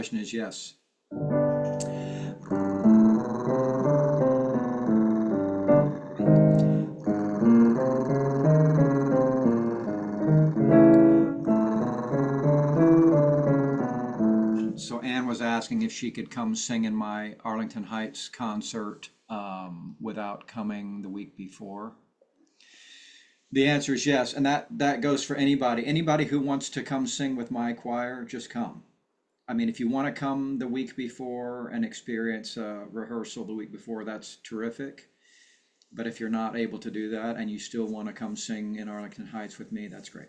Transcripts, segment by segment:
question is yes. So Anne was asking if she could come sing in my Arlington Heights concert um, without coming the week before. The answer is yes, and that that goes for anybody. Anybody who wants to come sing with my choir, just come. I mean, if you want to come the week before and experience a rehearsal the week before, that's terrific. But if you're not able to do that and you still want to come sing in Arlington Heights with me, that's great.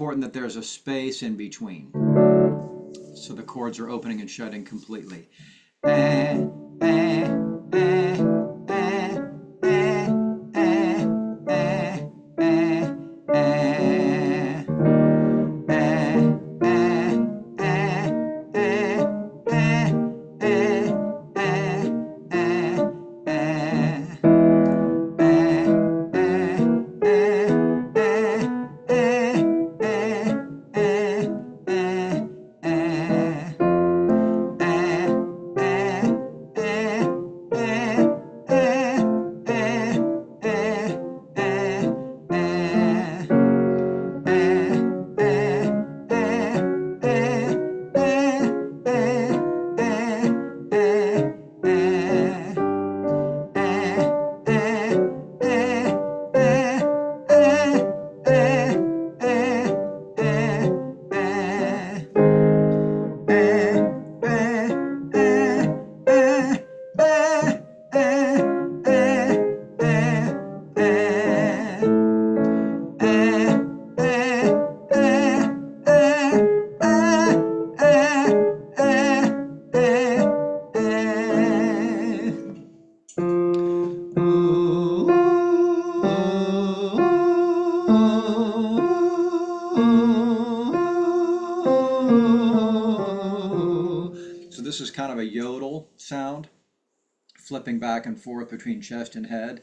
Important that there's a space in between. So the cords are opening and shutting completely. Eh, eh, flipping back and forth between chest and head.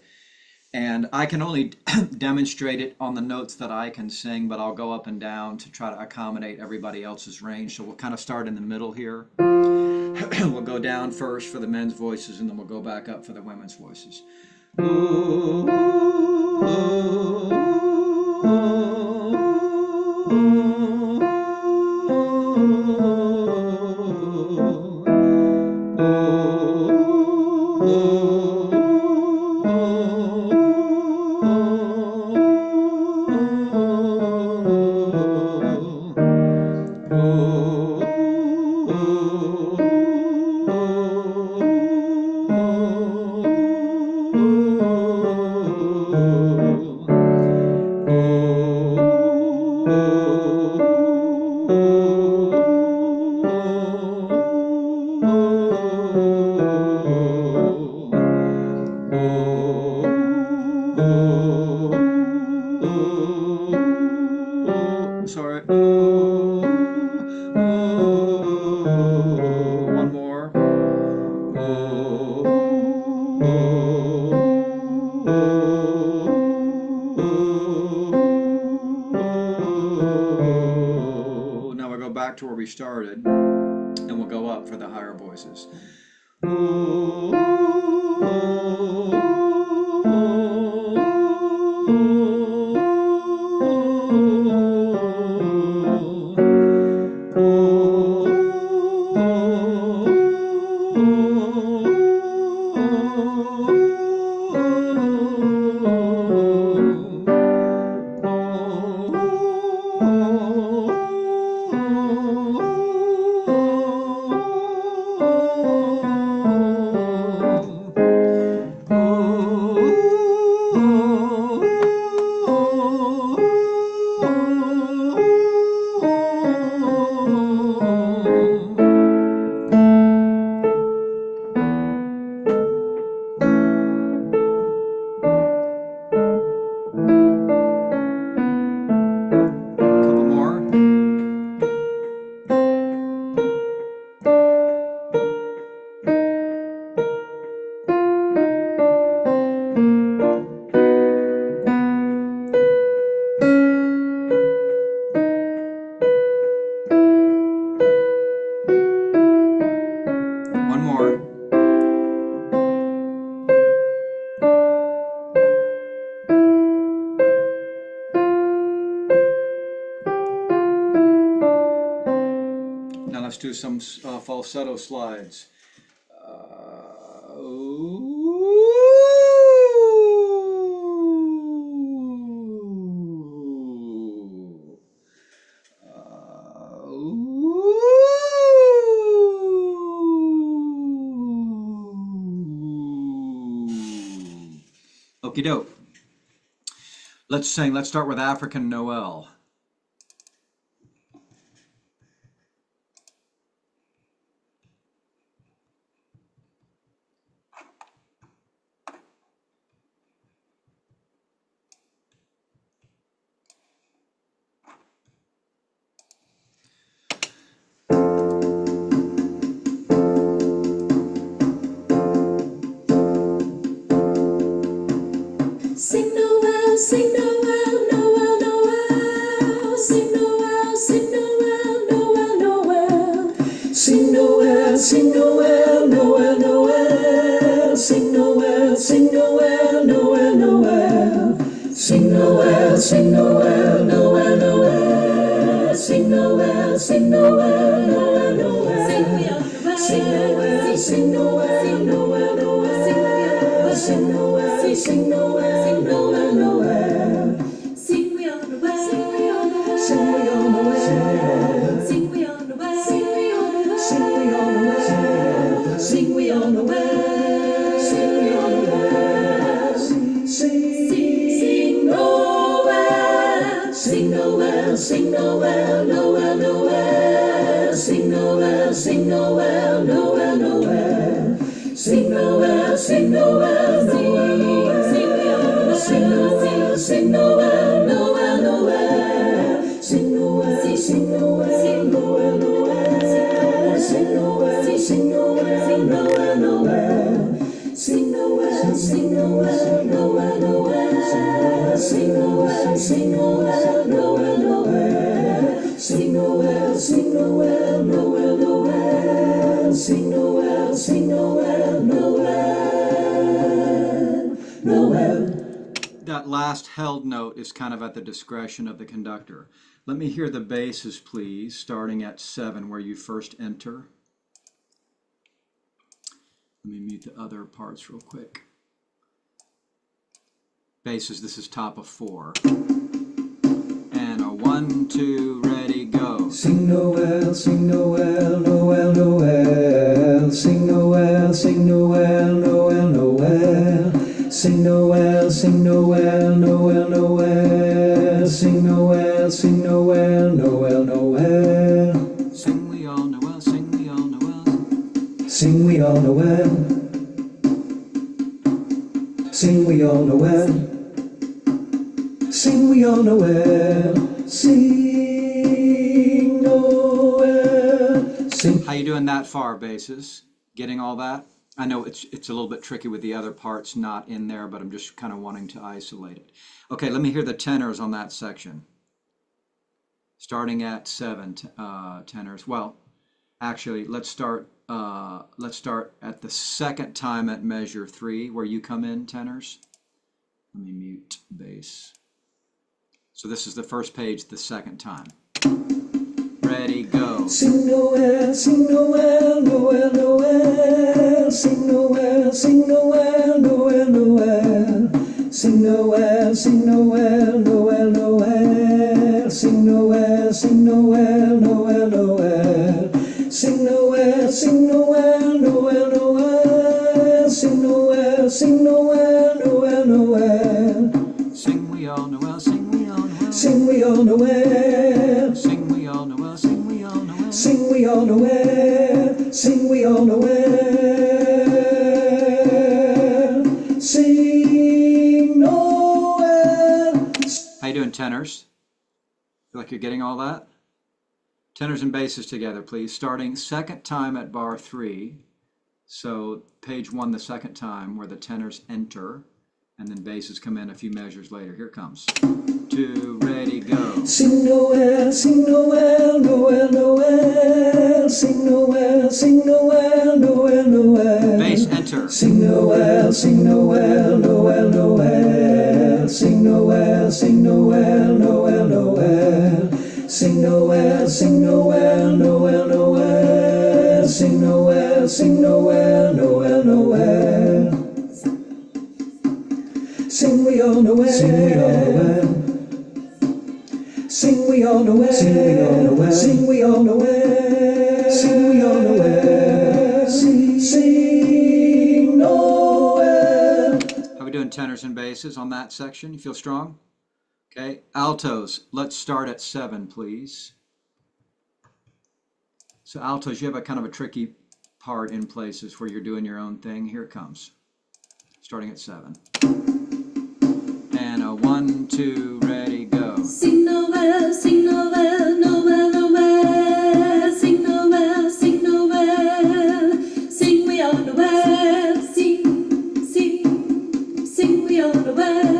And I can only demonstrate it on the notes that I can sing, but I'll go up and down to try to accommodate everybody else's range. So we'll kind of start in the middle here. we'll go down first for the men's voices, and then we'll go back up for the women's voices. Sorry. Falsetto slides. Uh, ooh. Ooh. Okie doke. Let's sing. Let's start with African Noel. Discretion of the conductor. Let me hear the basses, please, starting at seven, where you first enter. Let me mute the other parts real quick. Basses, this is top of four. And a one, two, ready, go. Sing Noel, sing Noel, Noel, Noel. Sing Noel, sing Noel, Noel, Noel. Sing Noel, sing Noel, Noel, Noel. Sing Noel, sing Noel, Noel, Noel. Sing we all Noel, sing we all Noel. Sing we all Noel. Sing we all Noel. Sing we all Noel. Sing Noel. Sing. How you doing that far, basses? Getting all that? I know it's it's a little bit tricky with the other parts not in there, but I'm just kind of wanting to isolate it. Okay, let me hear the tenors on that section. Starting at seven uh, tenors. Well, actually, let's start. Uh, let's start at the second time at measure three, where you come in, tenors. Let me mute bass. So this is the first page, the second time. Ready, go. Sing Noel, sing Noel, Noel, Noel. Sing Noel, sing Noel, Noel, Noel. Sing Noel, sing Noel, Noel, Noel. Sing Noel, sing Noel, Noel, Noel. Sing Noel, sing Noel, Noel, Noel. Sing Noel, sing Noel, Noel, Noel. Sing we all Noel, sing we all Noel. Sing we all Noel. Sing Sing we all Noel, sing we all Noel, sing Noel. How you doing, tenors? Feel like you're getting all that? Tenors and basses together, please. Starting second time at bar three. So page one the second time where the tenors enter and then basses come in a few measures later. Here comes. Two, ready, go. Sing Noel, sing Noel, Noel, Noel, sing Noel, sing Noel, Noel, Noel. Bass, enter. Sing Noel, sing Noel, Noel, Noel. Sing Noel, sing Noel, Noel, Noel. Sing Noel, sing Noel, Noel, Noel. sing Noel, sing Noel, Noel. Sing we all Noel, sing we all know Noel. Sing we all know Noel, sing we all know Noel, sing we all know Noel, sing we all know Noel, sing, we all know it. sing Noel. How we doing tenors and basses on that section? You feel strong? Okay, altos, let's start at seven, please. So altos, you have a kind of a tricky part in places where you're doing your own thing. Here it comes. Starting at seven. One, two, ready, go. Sing Noel, sing Noel, Noel, Noel. Sing Noel, sing Noel. Sing we all Noel. Sing, sing, sing we all Noel.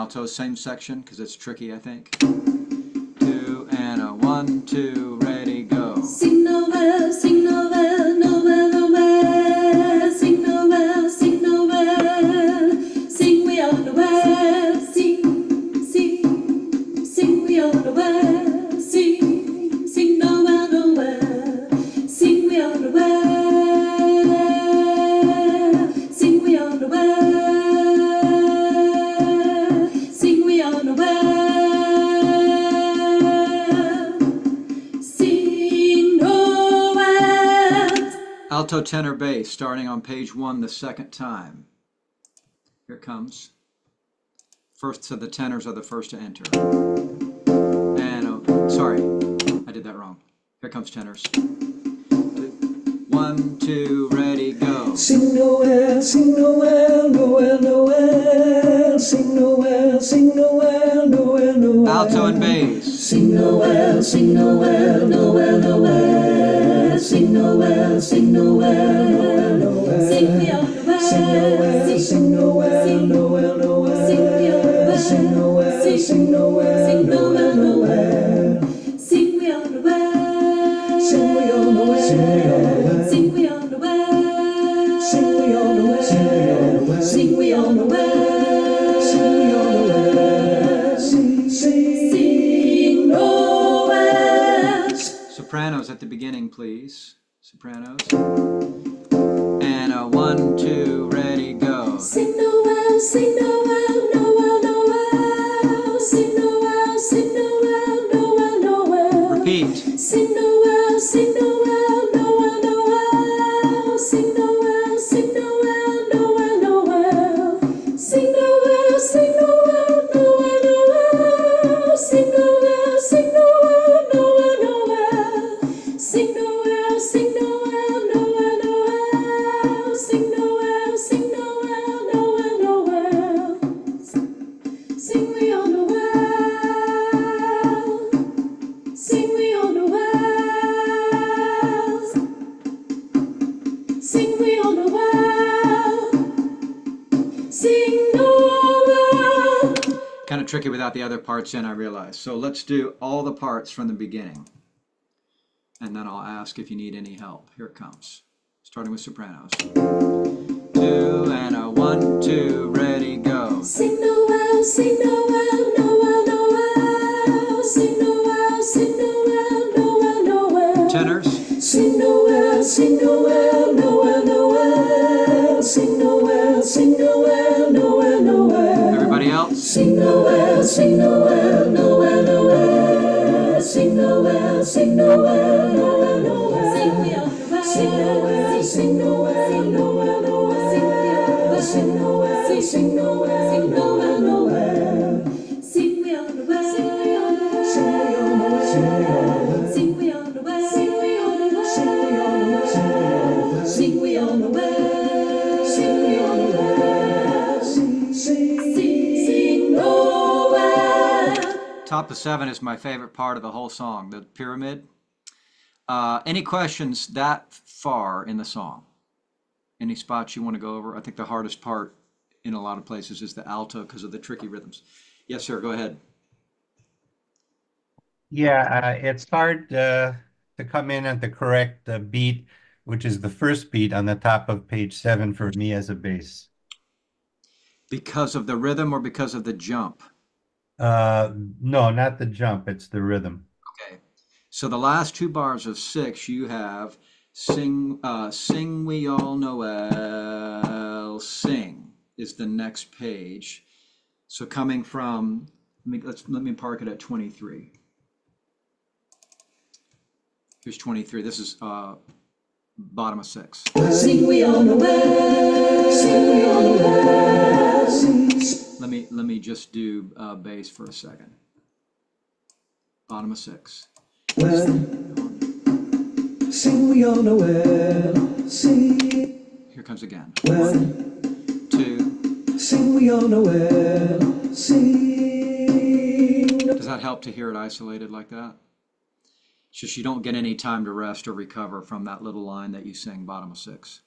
Altos, same section, because it's tricky, I think. Two, and a one, two, Tenor, bass, starting on page one the second time. Here it comes. First, so the tenors are the first to enter. And, oh, sorry, I did that wrong. Here comes tenors. One, two, ready, go. Sing Noel, sing Noel, Noel, Noel. Sing Noel, sing Noel, Noel, Noel. Alto and bass. Sing Noel, sing Noel, Kind of tricky without the other parts in, I realize. So let's do all the parts from the beginning. And then I'll ask if you need any help. Here it comes. Starting with sopranos. Two and a one, two, ready, go. Sing Noel, sing Noel, Noel, Noel. Sing Noel, sing Noel, Noel, Noel. Tenors. Sing Noel, sing Noel, Noel, Noel. Sing Noel, sing Noel, Sing Noel, sing Noel, Noel, Noel. Sing Noel, sing Noel, Noel, Noel. Sing Noel. Sing Noel, Noel, Noel. Sing Noel, sing Noel, Noel, Noel. Top of seven is my favorite part of the whole song, the pyramid. Uh, any questions that far in the song? Any spots you want to go over? I think the hardest part in a lot of places is the alto because of the tricky rhythms. Yes, sir, go ahead. Yeah, uh, it's hard uh, to come in at the correct uh, beat, which is the first beat on the top of page seven for me as a bass. Because of the rhythm or because of the jump? Uh, no, not the jump, it's the rhythm. Okay. So the last two bars of six, you have sing, uh, sing we all Noel, sing is the next page. So coming from, let me, let's, let me park it at 23. Here's 23. This is uh, bottom of six. Sing we all Noel, sing we all Noel. Let me let me just do uh, bass for a second. Bottom of six. Well, sing we all know well. Sing, Here comes again. well, Two. sing we all know well. Sing. Does that help to hear it isolated like that? Just you don't get any time to rest or recover from that little line that you sing bottom of six.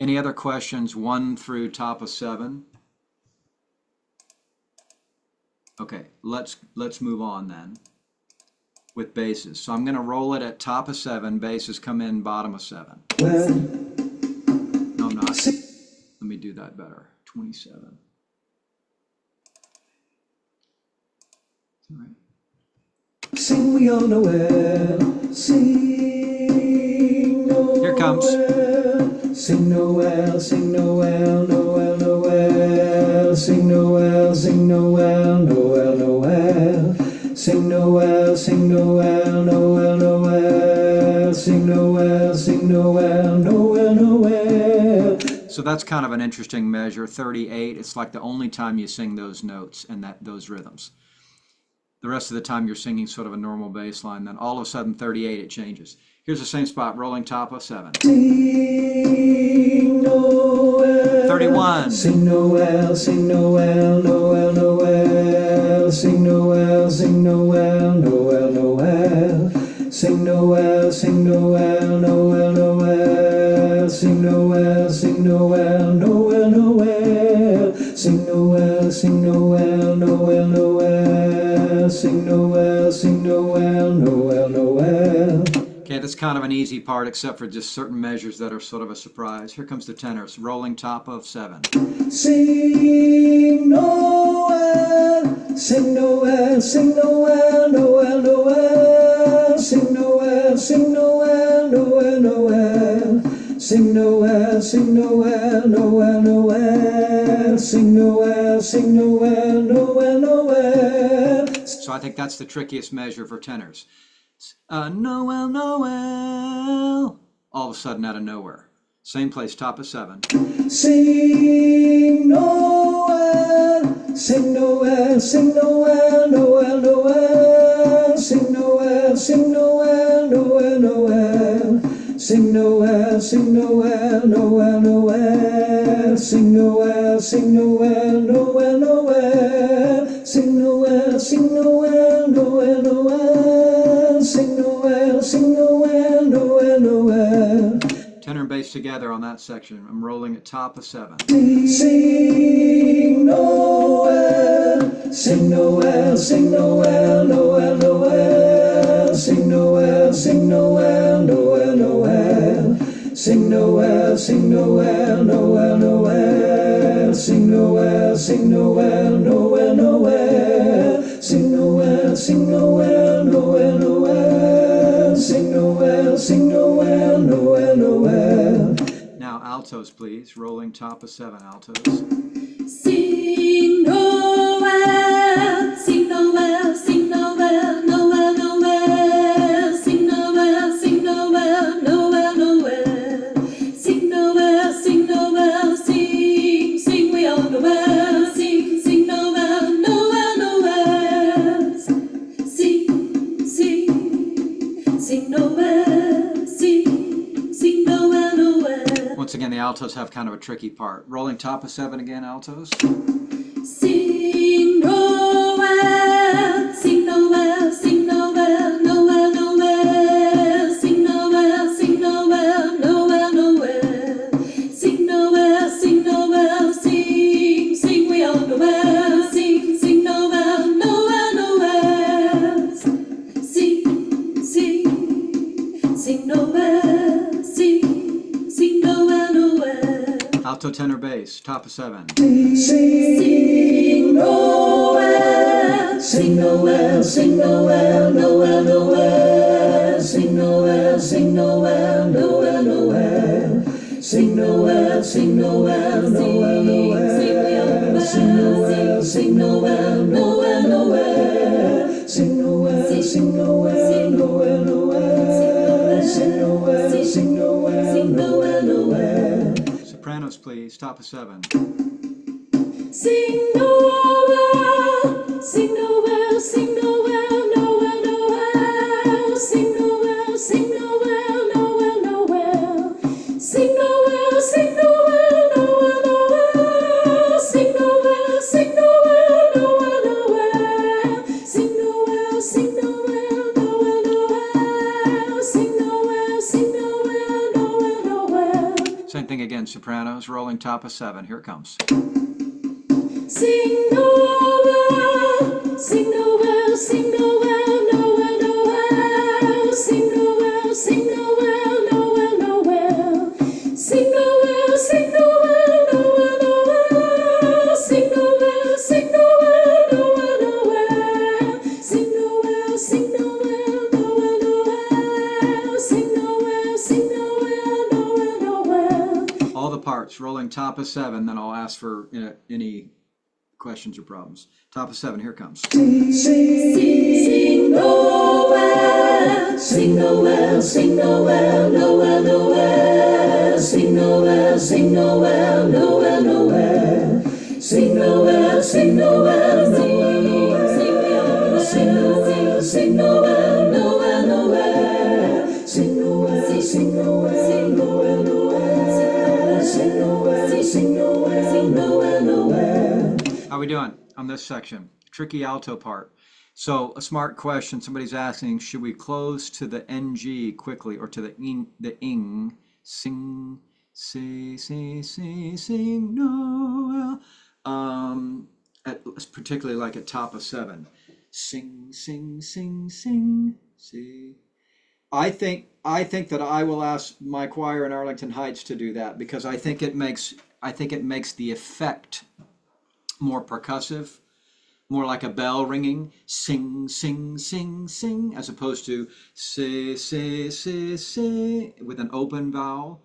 Any other questions? One through top of seven. Okay, let's let's move on then with basses. So I'm going to roll it at top of seven. Basses come in bottom of seven. No, I'm not. Let me do that better. 27. All right. Sing we all know well. Sing. Noel. Here comes. Sing Noel, sing Noel, Noel, Noel. Sing Noel, sing Noel, Noel, Noel. Sing Noel, sing Noel, Noel, Noel. Sing Noel, sing Noel, Noel, Noel. So that's kind of an interesting measure. 38, it's like the only time you sing those notes and that those rhythms. The rest of the time you're singing sort of a normal bass line. Then all of a sudden, 38, it changes. Here's the same spot, rolling top of 7. Sing Noel. 31. Sing Noel, sing Noel, Noel, Noel. Sing Noel, sing Noel, Noel, Noel. Sing Noel, sing Noel, Noel, Noel. Sing Noel, sing Noel, Noel, Noel. Sing Noel, sing Noel, Noel, Noel. Sing Noel, sing Noel, Noel, Noel. Okay, that's kind of an easy part, except for just certain measures that are sort of a surprise. Here comes the tenors, rolling top of 7. Sing Noel, sing Noel, sing Noel, Noel, Noel. Sing Noel, sing Noel, Noel, Noel. Sing Noel, sing Noel, Noel, Noel. Sing Noel, sing Noel, Noel, Noel. So I think that's the trickiest measure for tenors. Uh, Noel, Noel. All of a sudden, out of nowhere. Same place, top of 7. Sing Noel, sing Noel, sing Noel, Noel, Noel. Sing Noel, sing Noel, Noel, Noel. Sing Noel, sing Noel, Noel, Noel. Sing Noel, sing Noel, Noel, Noel. Sing Noel, sing Noel, Noel, Noel. Sing Noel, sing Noel, Noel, Noel. Tenor and bass together on that section. I'm rolling at top of 7. Sing Noel, sing Noel, sing Noel, Noel, Noel. Sing Noel, sing Noel, Noel, Noel. Sing Noel, sing Noel, Noel, Noel. Sing Noel, sing Noel, Noel, Noel. Sing Noel, sing Noel, Noel, Noel. Sing Noel, sing Noel, Noel, Noel. Now, altos, please. Rolling top of 7, altos. Sing Noel, sing Noel, sing Noel, altos have kind of a tricky part. Rolling top of 7 again, altos. Sing Noel, sing Noel, sing Noel, tenor, bass, top of seven. Sing Noel, sing Noel, sing Noel, Noel, Noel. Sopranos, please, top of seven. Sing of seven. Here it comes. Top of seven, then I'll ask for uh, any questions or problems. Top of seven, here comes. Sing Noel, sing Noel, sing Noel, Noel, Noel. Sing Noel, sing Noel, Noel, Noel. Sing Noel, sing Noel, Noel, Noel. Sing Noel, sing Noel, Noel, Noel. Sing Noel, sing Noel, Noel. Sing sing. How we doing on this section? Tricky alto part. So a smart question. Somebody's asking, should we close to the ng quickly or to the ing? The ing. Sing, say, say, say, sing Noel. Um, at, particularly like at top of seven. Sing, sing, sing, sing, see. I think I think that I will ask my choir in Arlington Heights to do that because I think it makes I think it makes the effect more percussive, more like a bell ringing, sing, sing, sing, sing, as opposed to say, say, say, say with an open vowel.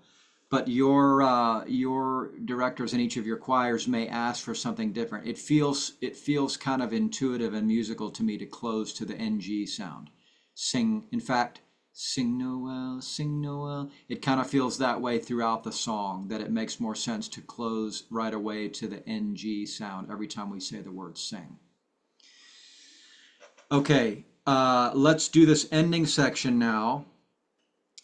But your uh, your directors in each of your choirs may ask for something different. It feels it feels kind of intuitive and musical to me to close to the ng sound. Sing, in fact, sing Noel, sing Noel. It kind of feels that way throughout the song that it makes more sense to close right away to the ng sound every time we say the word sing. Okay, uh, let's do this ending section now,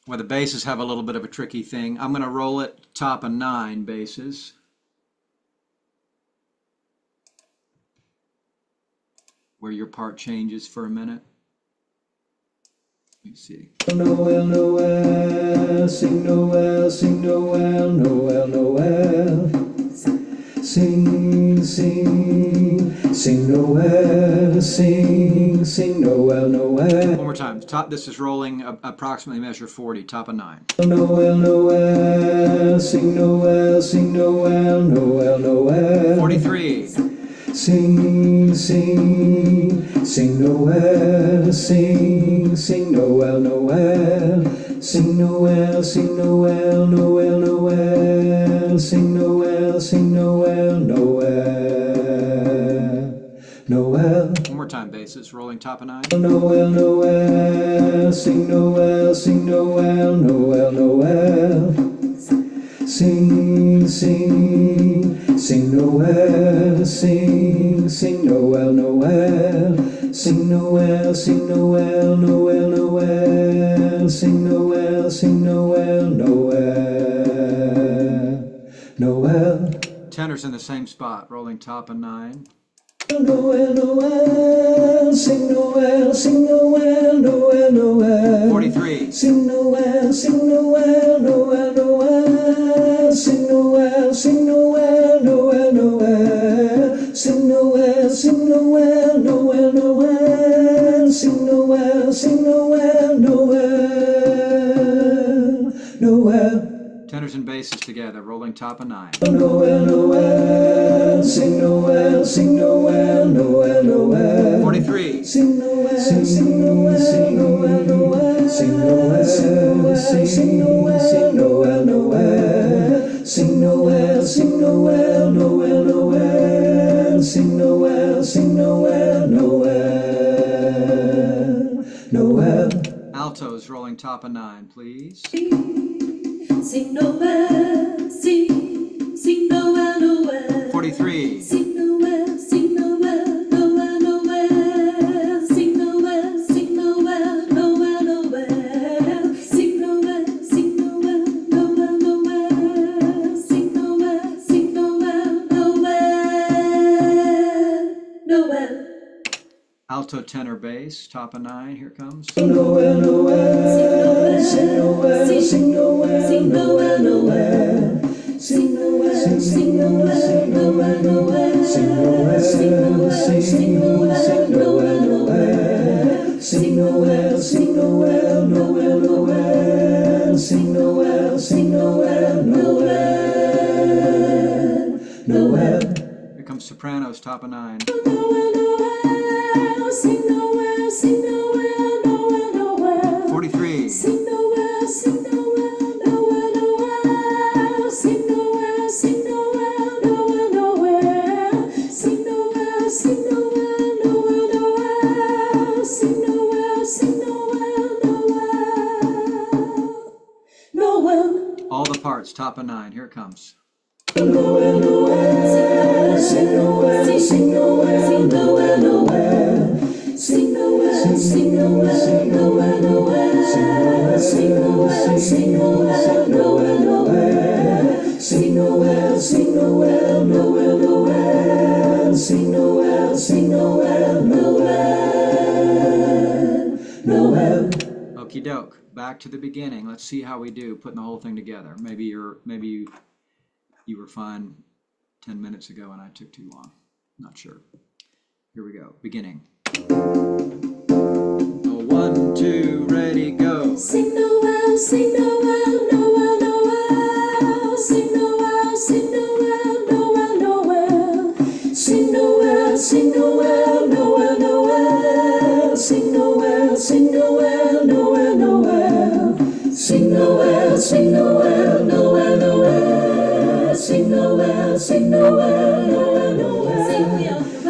where the basses have a little bit of a tricky thing. I'm going to roll it top of nine basses. Where your part changes for a minute. See. Noel, Noel, sing Noel, sing Noel, Noel, Noel. Sing, sing, sing Noel, sing, sing Noel, Noel. One more time. Top. This is rolling approximately measure 40, top of nine. Noel, Noel, sing Noel, sing Noel, Noel, Noel. 43. Sing, sing, sing Noel, sing, sing Noel, Noel. Sing Noel, sing Noel, Noel, Noel. Sing Noel, sing Noel, Noel. Noel. One more time, basses. Rolling top of nine. Noel, Noel, sing Noel, sing Noel, Noel, Noel. Sing, sing, sing Noel, sing, sing Noel, Noel. Sing Noel, sing Noel, Noel, Noel. Sing Noel, sing Noel, Noel. Noel. Tenors in the same spot. Rolling top and nine. Noel, Noel, sing Noel, sing Noel, Noel, Noel. 43. Sing Noel, sing Noel, Noel, Noel. Sing Noel, sing Noel, Noel, Noel. Sing Noel, sing Noel, Noel, Noel. Sing Noel, sing Noel, Noel, Noel. Tenors and basses together, rolling top of nine. Noel, Noel, sing Noel, sing Noel, Noel, Noel. 43. Sing Noel, sing Noel, sing Noel, Noel, sing Noel, sing Noel, sing Noel, sing Noel, Noel. Sing Noel, sing Noel, Noel, Noel, sing Noel, sing Noel, Noel, Noel. Altos rolling top of nine, please. Sing Noel, sing, sing Noel, Noel. 43. Sing Noel, sing Noel, Noel, Noel. Sing Noel, sing Noel, Noel, Noel. Sing Noel, sing Noel, Noel, Noel. Sing Noel, sing Noel, Noel, Noel. Alto tenor bass, top of nine, here comes. Sing Noel, sing Noel, Sing Noel, Noel. sing Noel, Sing Noel, sing Noel, Sing Noel, sing Noel, Noel, Noel. Sing Noel, sing Noel, Noel. Here comes sopranos, top of nine. Comes. Okie doke. Back to the beginning. Let's see how we do putting the whole thing together. Maybe you're maybe you you were fine 10 minutes ago and I took too long. Not sure. Here we go. Beginning. One, two, ready, go. Sing Noel, sing Noel, Noel, Noel. Sing Noel, sing Noel, Noel, Noel. Sing Noel, sing Noel, Noel, Noel. Sing Noel, sing Noel, Noel, Noel. Sing Noel, sing Noel, sing Noel, Noel, Noel.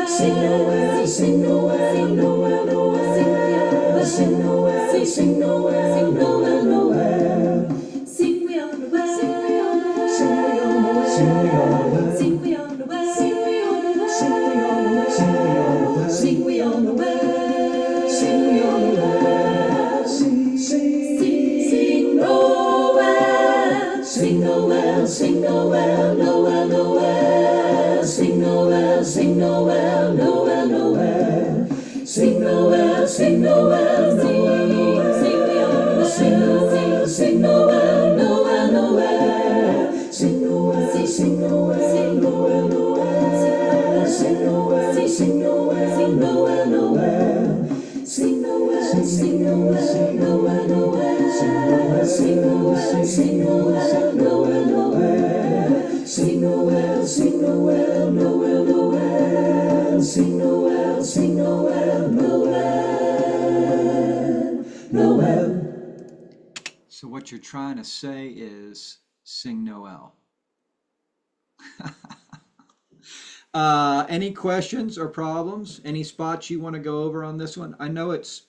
Sing the Sing Noel, sing Noel, Noel, Noel. Sing Noel, sing Noel, Noel, Noel. Sing Noel, Noel, Noel. Sing Noel, sing Noel, Noel, Noel. Sing Noel, sing Noel, Noel, Noel. So what you're trying to say is sing Noel. uh, any questions or problems? Any spots you want to go over on this one? I know it's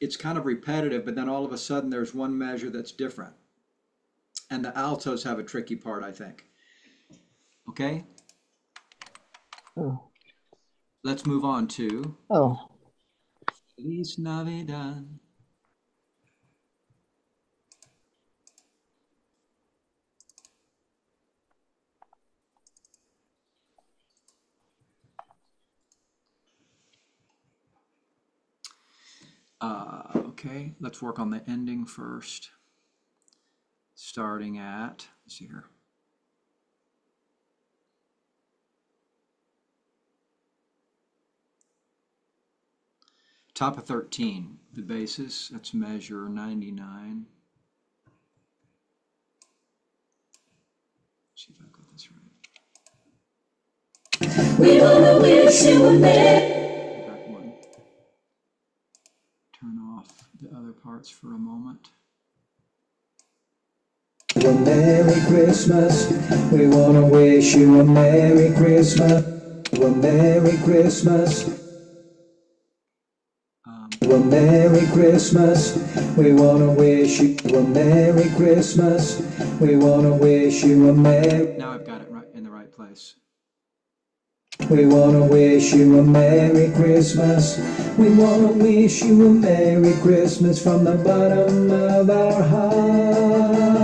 it's kind of repetitive, but then all of a sudden there's one measure that's different. And the altos have a tricky part, I think. Okay? Oh. Let's move on to Oh, Feliz Navidad. Uh, okay, let's work on the ending first starting at, let's see here. Top of 13, the basses, that's measure 99. Let's see if I've got this right. We all wish you were there. Turn off the other parts for a moment. A Merry Christmas. We wanna wish you a Merry Christmas. A Merry Christmas. Um, A Merry Christmas. We wanna wish you a Merry Christmas. We wanna wish you a Merry. now I've got it right in the right place. We wanna wish you a Merry Christmas. We wanna wish you a Merry Christmas from the bottom of our hearts.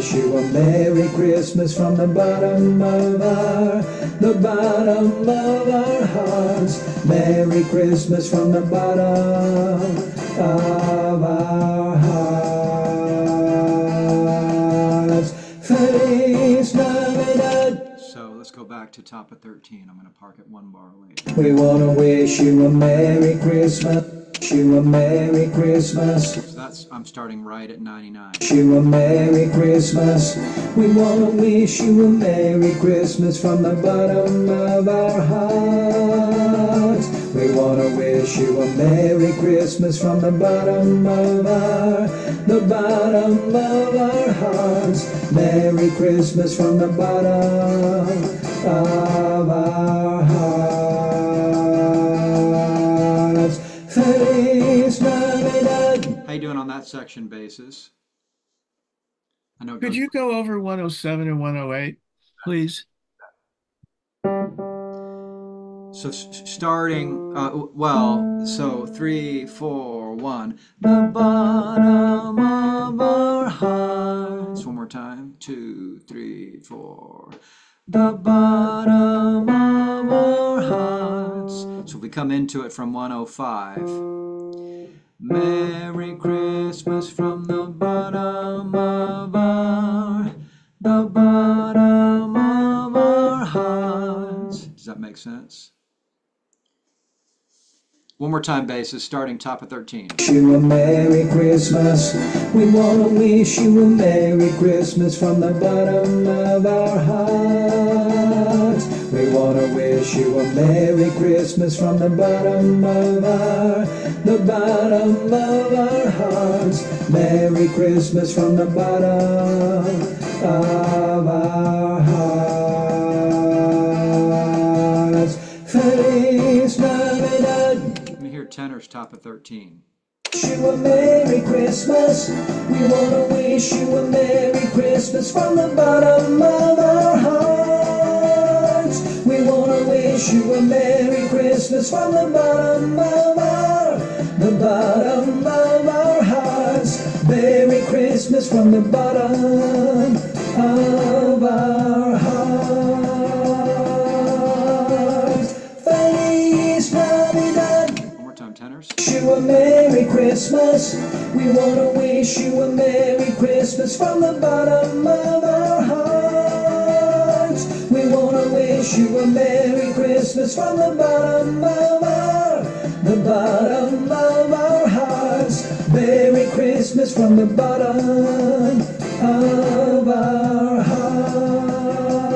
Wish you a Merry Christmas from the bottom of our, the bottom of our hearts. Merry Christmas from the bottom of our hearts. Feliz Navidad. So let's go back to top of 13. I'm going to park it one bar later. We wanna wish you a Merry Christmas, wish you a Merry Christmas, So that's, I'm starting right at 99. wish you a Merry Christmas. We wanna wish you a Merry Christmas from the bottom of our hearts. We wanna wish you a Merry Christmas from the bottom of our, the bottom of our hearts. Merry Christmas from the bottom of our you doing on that section basses? I know. Could you go over 107 and 108, please? So starting, uh, well, so three, four, one. The bottom of our hearts. One more time. Two, three, four. The bottom of our hearts. So we come into it from 105. Merry Christmas from the bottom of our, the bottom of our hearts. Does that make sense? One more time, basses, starting top of 13. Wish you a Merry Christmas. We wanna wish you a Merry Christmas from the bottom of our hearts. We wanna wish you a Merry Christmas from the bottom of our, the bottom of our hearts. Merry Christmas from the bottom of our hearts. Feliz Navidad. Let me hear tenors top of 13. Wish you a Merry Christmas. We wanna wish you a Merry Christmas from the bottom of our hearts. We wanna wish you a Merry Christmas from the bottom of our, the bottom of our hearts. Merry Christmas from the bottom of our hearts. Feliz Navidad. One more time, tenors. Wish you a Merry Christmas. We wanna wish you a Merry Christmas from the bottom of our hearts. We wanna wish you a Merry Christmas from the bottom of our, the bottom of our hearts. Merry Christmas from the bottom of our hearts.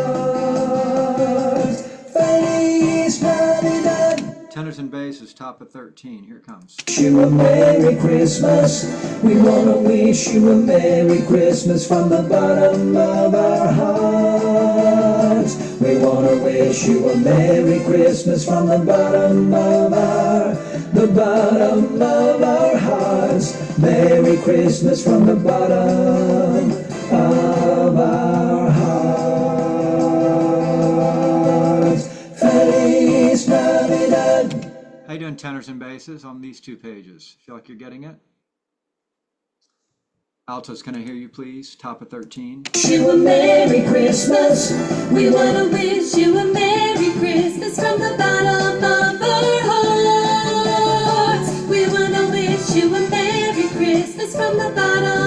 Tenors and bass is top of 13. Here it comes. Wish you a Merry Christmas. We wanna wish you a Merry Christmas from the bottom of our hearts. We wanna wish you a Merry Christmas from the bottom of our, the bottom of our hearts. Merry Christmas from the bottom of our you doing, tenors and basses, on these two pages? Feel like you're getting it? Altos, can I hear you, please? Top of 13. Wish you a Merry Christmas. We wanna wish you a Merry Christmas from the bottom of our hearts. We wanna wish you a Merry Christmas from the bottom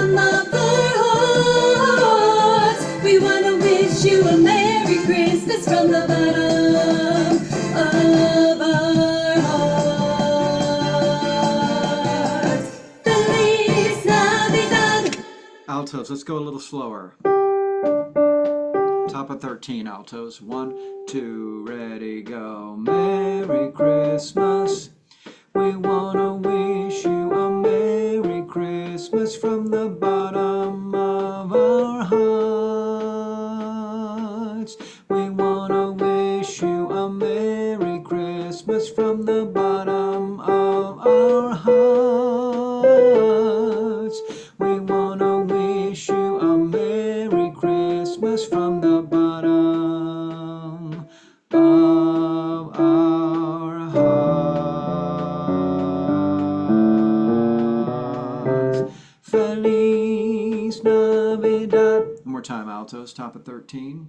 Altos, let's go a little slower. Top of 13, altos. One, two, ready, go. Merry Christmas. We wanna wish you a Merry Christmas from the bottom of our hearts. We wanna wish you a Merry Christmas from the bottom of our hearts. From the bottom of our hearts. Feliz Navidad. One more time, altos, top of 13.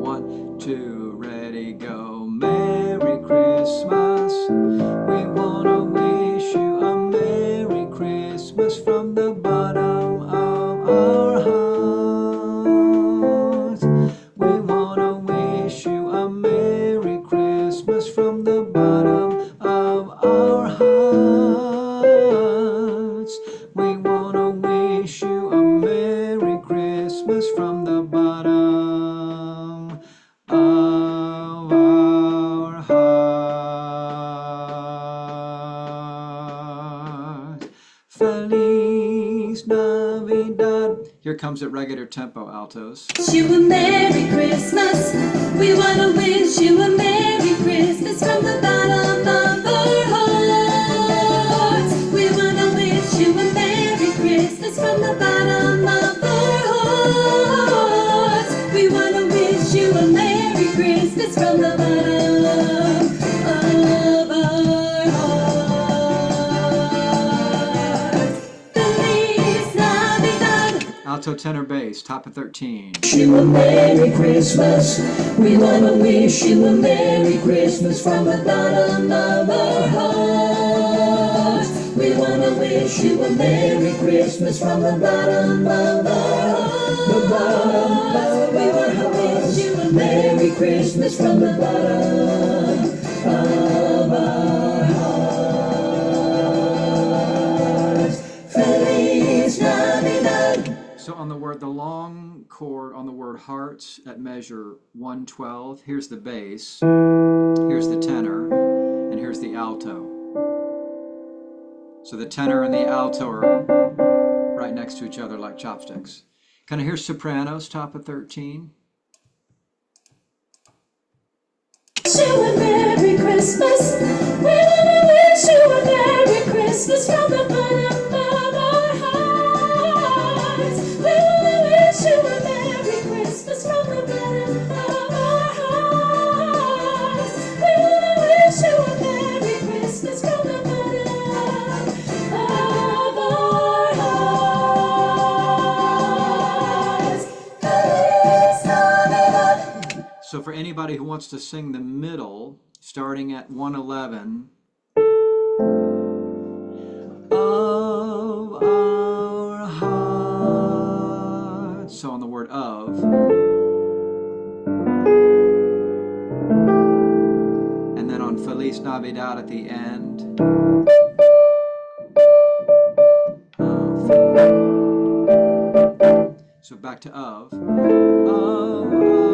One, two, ready, go. Merry Christmas. We wanna wish you a Merry Christmas from the bottom of our Feliz Navidad. Here comes at regular tempo, altos. Wish you a Merry Christmas. We wanna wish you a Merry Christmas from the bottom of our Alto tenor bass, top of 13. wish you a Merry Christmas. We wanna wish you a Merry Christmas from the bottom of our hearts. We wanna wish you a Merry Christmas from the bottom of our hearts. We wish you a. Merry Christmas from the bottom of our on the word, the long chord on the word hearts at measure 112, here's the bass, here's the tenor, and here's the alto. So the tenor and the alto are right next to each other like chopsticks. Kind of hear sopranos, top of 13. wish you a Merry Christmas. We wish you a Merry Christmas from the bottom for anybody who wants to sing the middle, starting at 111, of our hearts. So on the word of. And then on Feliz Navidad at the end. Of. So back to of. Of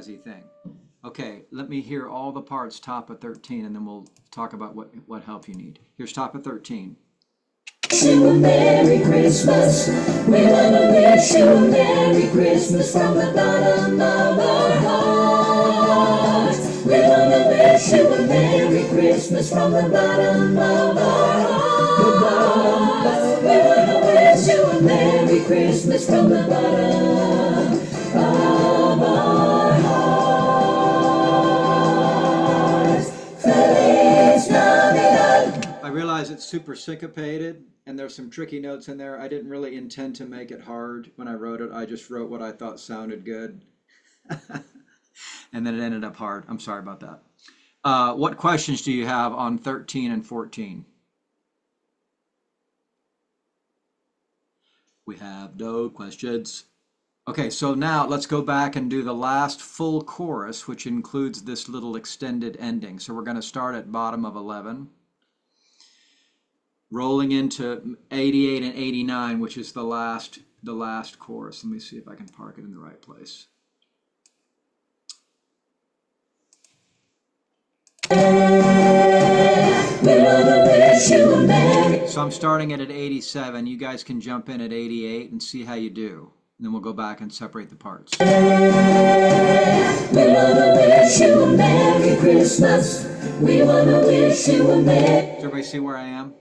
jazzy thing. Okay, let me hear all the parts top of 13 and then we'll talk about what, what help you need. Here's top of 13. Wish a Merry Christmas. We wanna wish you a Merry Christmas from the bottom of our hearts. We wanna wish you a Merry Christmas from the bottom of our hearts. We wanna wish you a Merry Christmas from the bottom of our hearts. It's super syncopated and there's some tricky notes in there. I didn't really intend to make it hard when I wrote it. I just wrote what I thought sounded good. and then it ended up hard. I'm sorry about that. Uh, what questions do you have on 13 and 14? We have no questions. Okay, so now let's go back and do the last full chorus, which includes this little extended ending. So we're going to start at bottom of 11. Rolling into 88 and 89, which is the last the last chorus. Let me see if I can park it in the right place. So I'm starting it at 87. You guys can jump in at 88 and see how you do. And then we'll go back and separate the parts. We wanna wish you a merry Christmas. We wanna wish you a merry. Does everybody see where I am?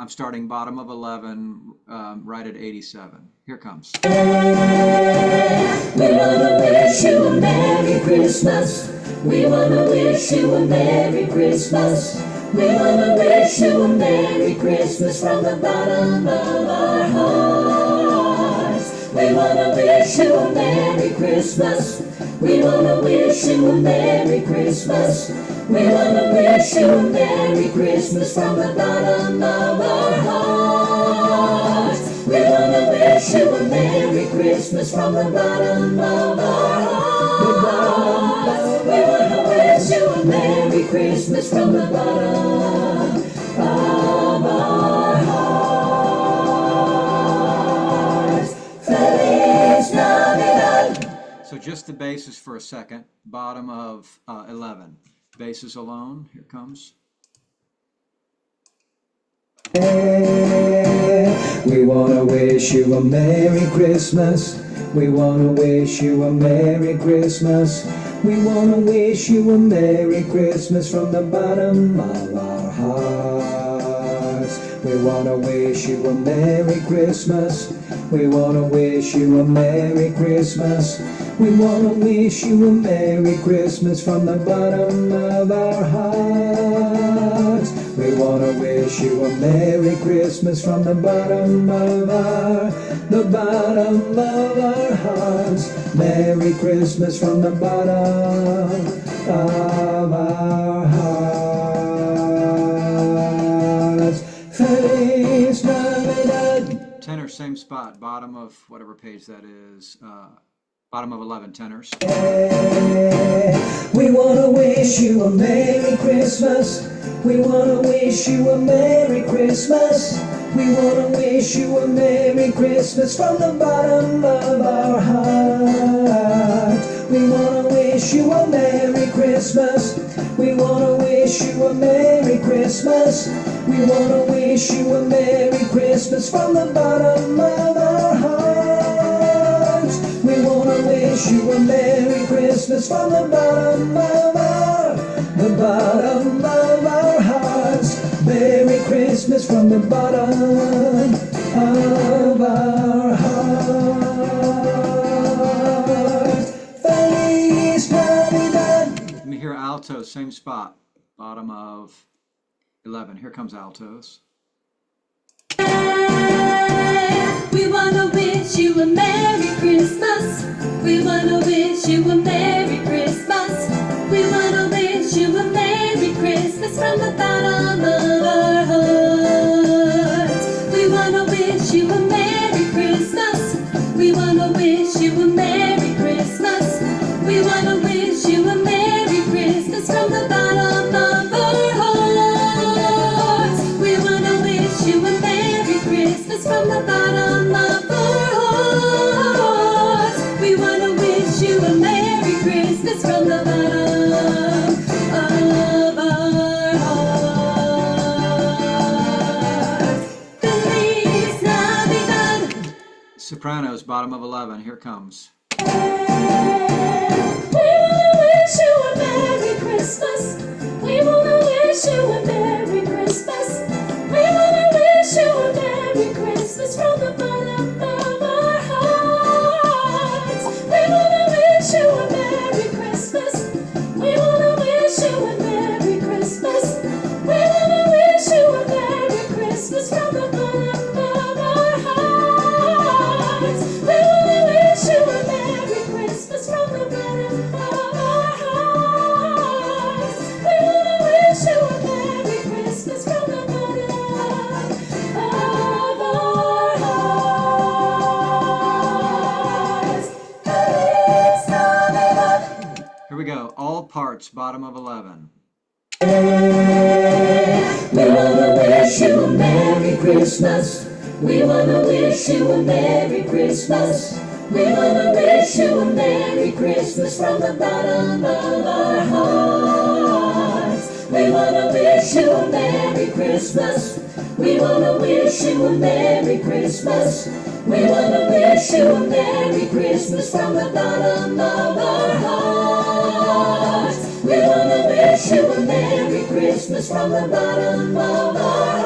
I'm starting bottom of 11, um, right at 87. Here comes. We wanna wish you a merry Christmas. We wanna wish you a merry Christmas. We wanna wish you a merry Christmas from the bottom of our hearts. We wanna wish you a merry Christmas. We wanna wish you a merry Christmas. We wanna wish you a merry Christmas from the bottom of our hearts. We wanna wish you a merry Christmas from the bottom of our hearts. We wanna wish you a merry Christmas from the bottom of our hearts. Feliz Navidad. So just the basses for a second. Bottom of uh, 11. Basses alone. Here comes. We wanna wish you a Merry Christmas. We wanna wish you a Merry Christmas. We wanna wish you a Merry Christmas from the bottom of our hearts. We wanna wish you a Merry Christmas. We wanna wish you a Merry Christmas. We wanna wish you a Merry Christmas from the bottom of our hearts. We wanna wish you a Merry Christmas from the bottom of our, the bottom of our hearts. Merry Christmas from the bottom of our hearts. Feliz Navidad. Tenor, same spot. Bottom of whatever page that is. Uh, bottom of 11 tenors. We wanna wish you a Merry Christmas. We wanna wish you a Merry Christmas. We wanna wish you a Merry Christmas from the bottom of our heart. We wanna wish you a Merry Christmas. We wanna wish you a Merry Christmas. We wanna wish you a Merry Christmas from the bottom of our hearts. We wanna wish you a Merry Christmas from the bottom of our, the bottom of our hearts. Merry Christmas from the bottom of our hearts. Feliz Navidad. Let me hear altos, same spot. Bottom of 11. Here comes altos. We wanna wish you a Merry Christmas. We wanna wish you a Merry Christmas. We wanna wish you a Merry Christmas from the bottom of our hearts. We wanna wish you a Merry Sopranos, bottom of 11. Here comes. We wish you a Merry Christmas. We wish you a Merry Christmas. We wish you a Merry Christmas from the Bottom of 11. We wanna wish you a Merry Christmas. We wanna wish you a Merry Christmas. We wanna wish you a Merry Christmas from the bottom of our hearts. We wanna wish you a Merry Christmas. We wanna wish you a Merry Christmas. We wanna wish you a Merry Christmas from the bottom of our hearts. We wanna wish you a Merry Christmas from the bottom of our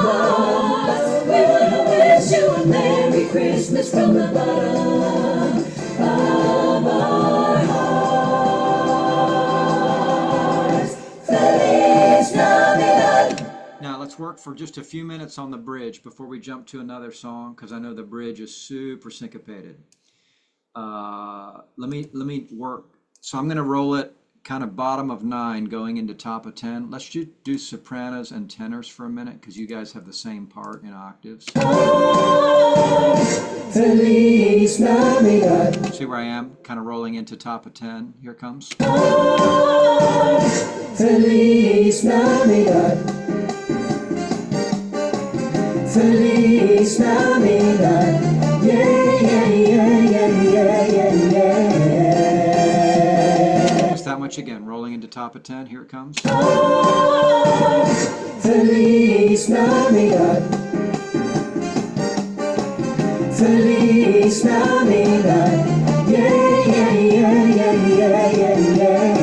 hearts. We wanna wish you a Merry Christmas from the bottom of our hearts. Feliz Navidad. Now let's work for just a few minutes on the bridge before we jump to another song because I know the bridge is super syncopated. Uh, let me let me work. So I'm going to roll it kind of bottom of nine going into top of ten. Let's just do sopranos and tenors for a minute because you guys have the same part in octaves. See where I am? Kind of rolling into top of ten. Here comes. Feliz Navidad. Feliz Navidad. Yeah, yeah, yeah, yeah, yeah, again. Rolling into top of ten. Here it comes. Feliz Navidad. Feliz Navidad. Yeah, yeah, yeah, yeah, yeah, yeah, yeah.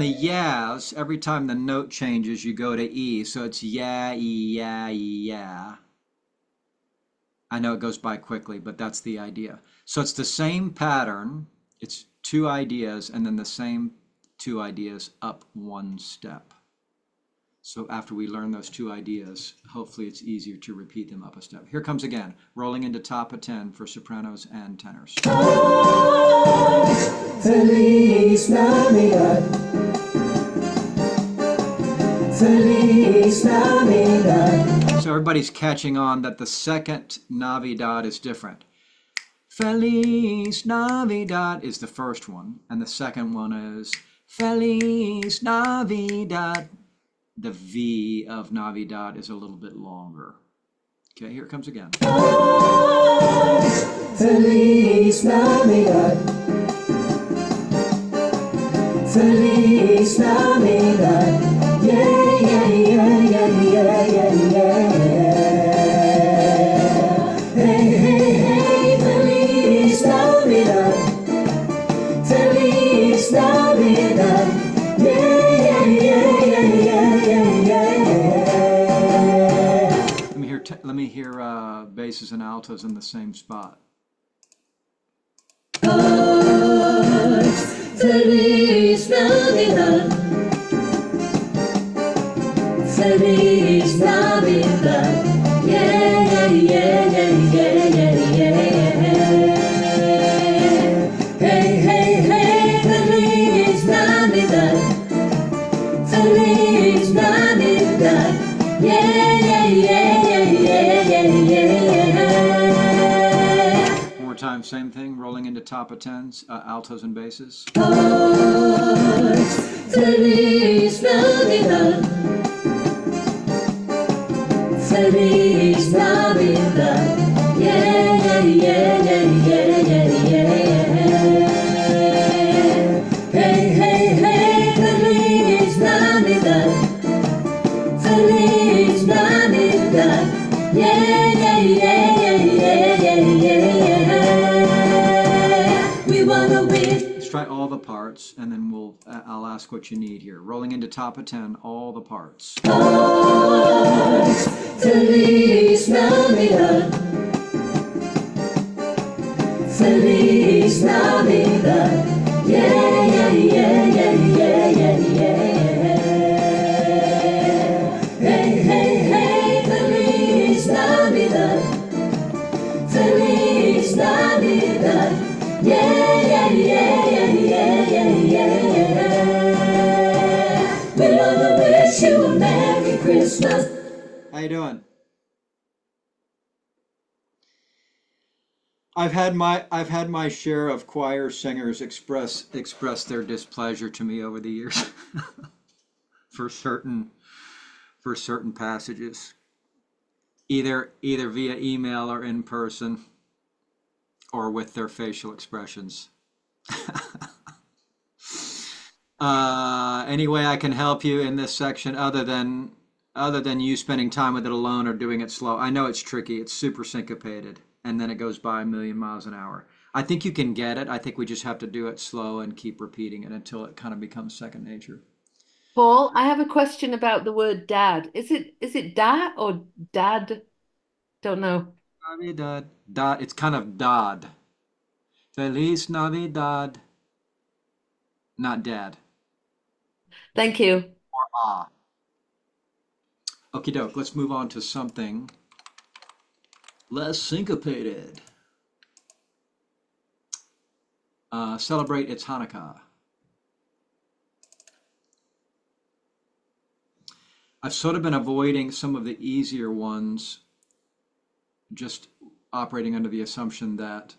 The yas, every time the note changes, you go to E. So it's yeah, yeah, yeah. I know it goes by quickly, but that's the idea. So it's the same pattern. It's two ideas and then the same two ideas up one step. So after we learn those two ideas, hopefully it's easier to repeat them up a step. Here comes again, rolling into top of 10 for sopranos and tenors. Navidad. So everybody's catching on that the second Navidad is different. Feliz Navidad is the first one, and the second one is Feliz Navidad. The V of Navidad is a little bit longer. Okay, here it comes again. Feliz Navidad. Feliz Navidad. Basses and altos in the same spot. Feliz Navidad. Feliz same thing. Rolling into top of tens, uh, altos and basses. Feliz Navidad. Feliz Navidad. Yeah, yeah, yeah, yeah, I'll ask what you need here. Rolling into top of ten, all the parts. Feliz Navidad. Feliz Navidad. Yeah, yeah, yeah, yeah, yeah, yeah, yeah. Hey, hey, hey, Feliz Navidad. Feliz Navidad. Yeah, Christmas. How you doing? I've had my I've had my share of choir singers express express their displeasure to me over the years for certain for certain passages. Either either via email or in person or with their facial expressions. uh, any way I can help you in this section other than other than you spending time with it alone or doing it slow. I know it's tricky. It's super syncopated and then it goes by a million miles an hour. I think you can get it. I think we just have to do it slow and keep repeating it until it kind of becomes second nature. Paul, I have a question about the word dad. Is it is it da or dad? Don't know. Navidad. Da, it's kind of dad. Feliz Navidad. Not dad. Thank you. Ah. Okie doke. Let's move on to something less syncopated. Uh, celebrate it's Hanukkah. I've sort of been avoiding some of the easier ones, just operating under the assumption that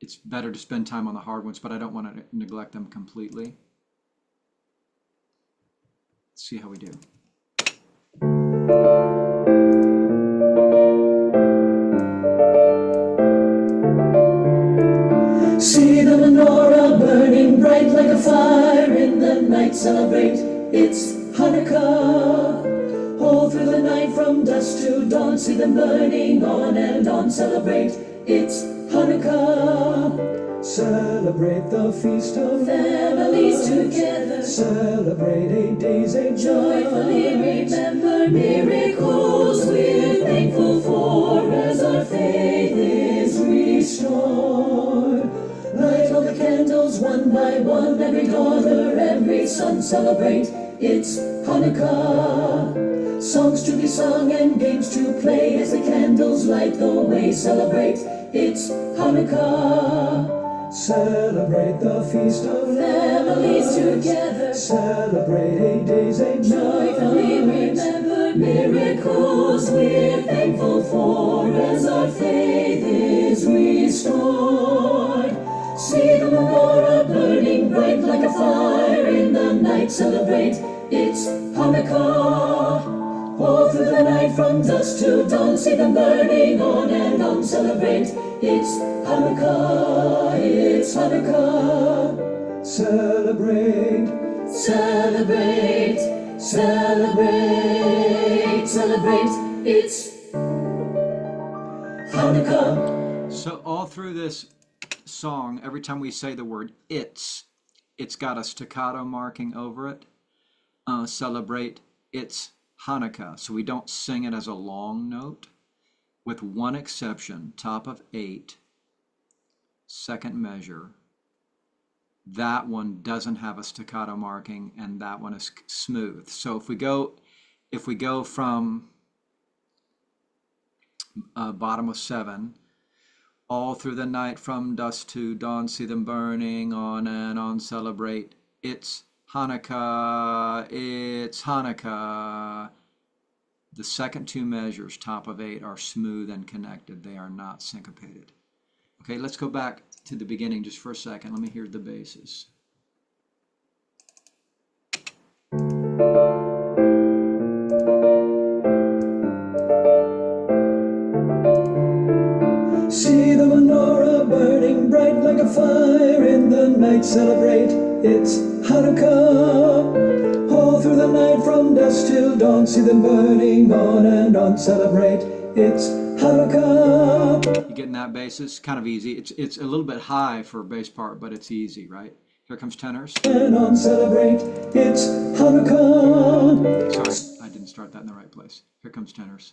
it's better to spend time on the hard ones, but I don't want to neglect them completely. Let's see how we do. See the menorah burning bright like a fire in the night. Celebrate, it's Hanukkah. All through the night from dusk to dawn, see them burning on and on. Celebrate, it's Hanukkah. Celebrate the feast of Families together, Celebrate eight days, eight joyfully remember miracles we're thankful for as our faith is restored. Light all the candles one by one, every daughter, every son celebrate. It's Hanukkah. Songs to be sung and games to play as the candles light the way. Celebrate. It's Hanukkah. Celebrate the feast of Families together, Celebrate eight days, eight joyfully remember miracles we're thankful for as our faith is restored. See the menorah burning bright like a fire in the night. Celebrate, it's Hanukkah. All through the night from dusk to dawn, see them burning on and on. Celebrate, it's Hanukkah, it's Hanukkah. Celebrate, Celebrate, celebrate, celebrate, it's Hanukkah. So all through this song, every time we say the word "it's," it's got a staccato marking over it. Uh, celebrate it's Hanukkah, so we don't sing it as a long note, with one exception: top of eight, second measure. That one doesn't have a staccato marking, and that one is smooth. So if we go, if we go from uh, bottom of seven all through the night from dusk to dawn see them burning on and on celebrate it's hanukkah. It's hanukkah. The second two measures top of eight are smooth and connected. They are not syncopated. Okay let's go back to the beginning just for a second. Let me hear the basses See the menorah burning bright like a fire in the night. Celebrate, it's Hanukkah. All through the night from dusk till dawn, see them burning on and on. Celebrate, it's Hanukkah. you getting that basses kind of easy it's it's a little bit high for a bass part but it's easy right here comes tenors And on celebrate, it's Hanukkah. sorry i didn't start that in the right place here comes tenors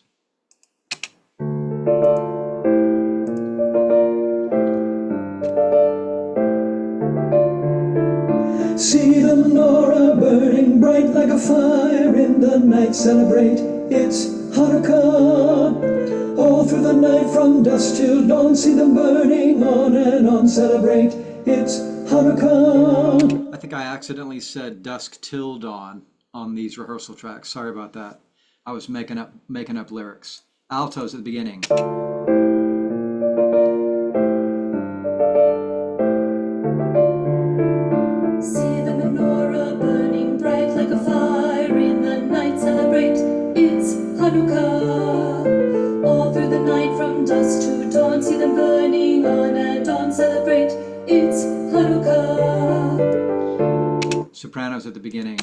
See the menorah burning bright like a fire in the night. Celebrate, it's Hanukkah. All through the night from dusk till dawn, see them burning on and on. Celebrate, it's Hanukkah. I think I accidentally said dusk till dawn on these rehearsal tracks. Sorry about that. I was making up making up lyrics. Altos at the beginning. Them burning on and on. Celebrate, it's Hanukkah. Sopranos at the beginning.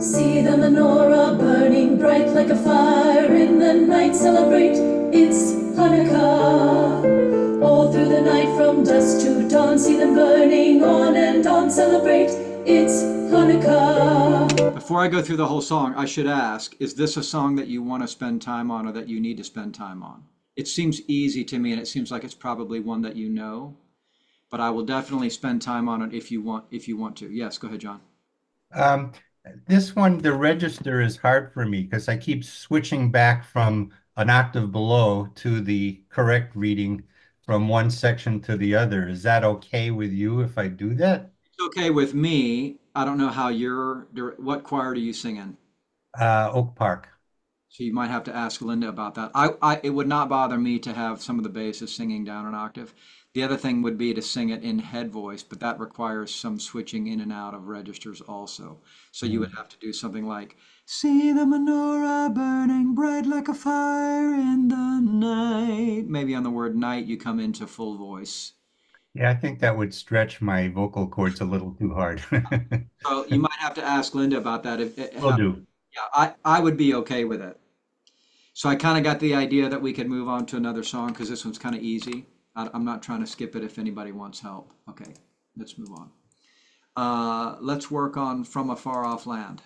See the menorah burning bright like a fire in the night. Celebrate, it's Hanukkah. All through the night from dusk to dawn, see them burning on and on. Celebrate, it's Hanukkah. Before I go through the whole song, I should ask, is this a song that you want to spend time on or that you need to spend time on? It seems easy to me and it seems like it's probably one that you know, but I will definitely spend time on it if you want if you want to. Yes, go ahead, John. Um, this one, the register is hard for me because I keep switching back from an octave below to the correct reading from one section to the other. Is that okay with you if I do that? It's okay with me. I don't know how you're what choir do you sing in? Uh, Oak Park. So you might have to ask Linda about that. I, I it would not bother me to have some of the basses singing down an octave. The other thing would be to sing it in head voice, but that requires some switching in and out of registers also. So you would have to do something like See the menorah burning bright like a fire in the night. Maybe on the word night you come into full voice. Yeah, I think that would stretch my vocal cords a little too hard. So you might have to ask Linda about that. If, Will do. Yeah, I, I would be okay with it. So I kind of got the idea that we could move on to another song because this one's kind of easy. I, I'm not trying to skip it if anybody wants help. Okay, let's move on. Uh, let's work on From a Far Off Land.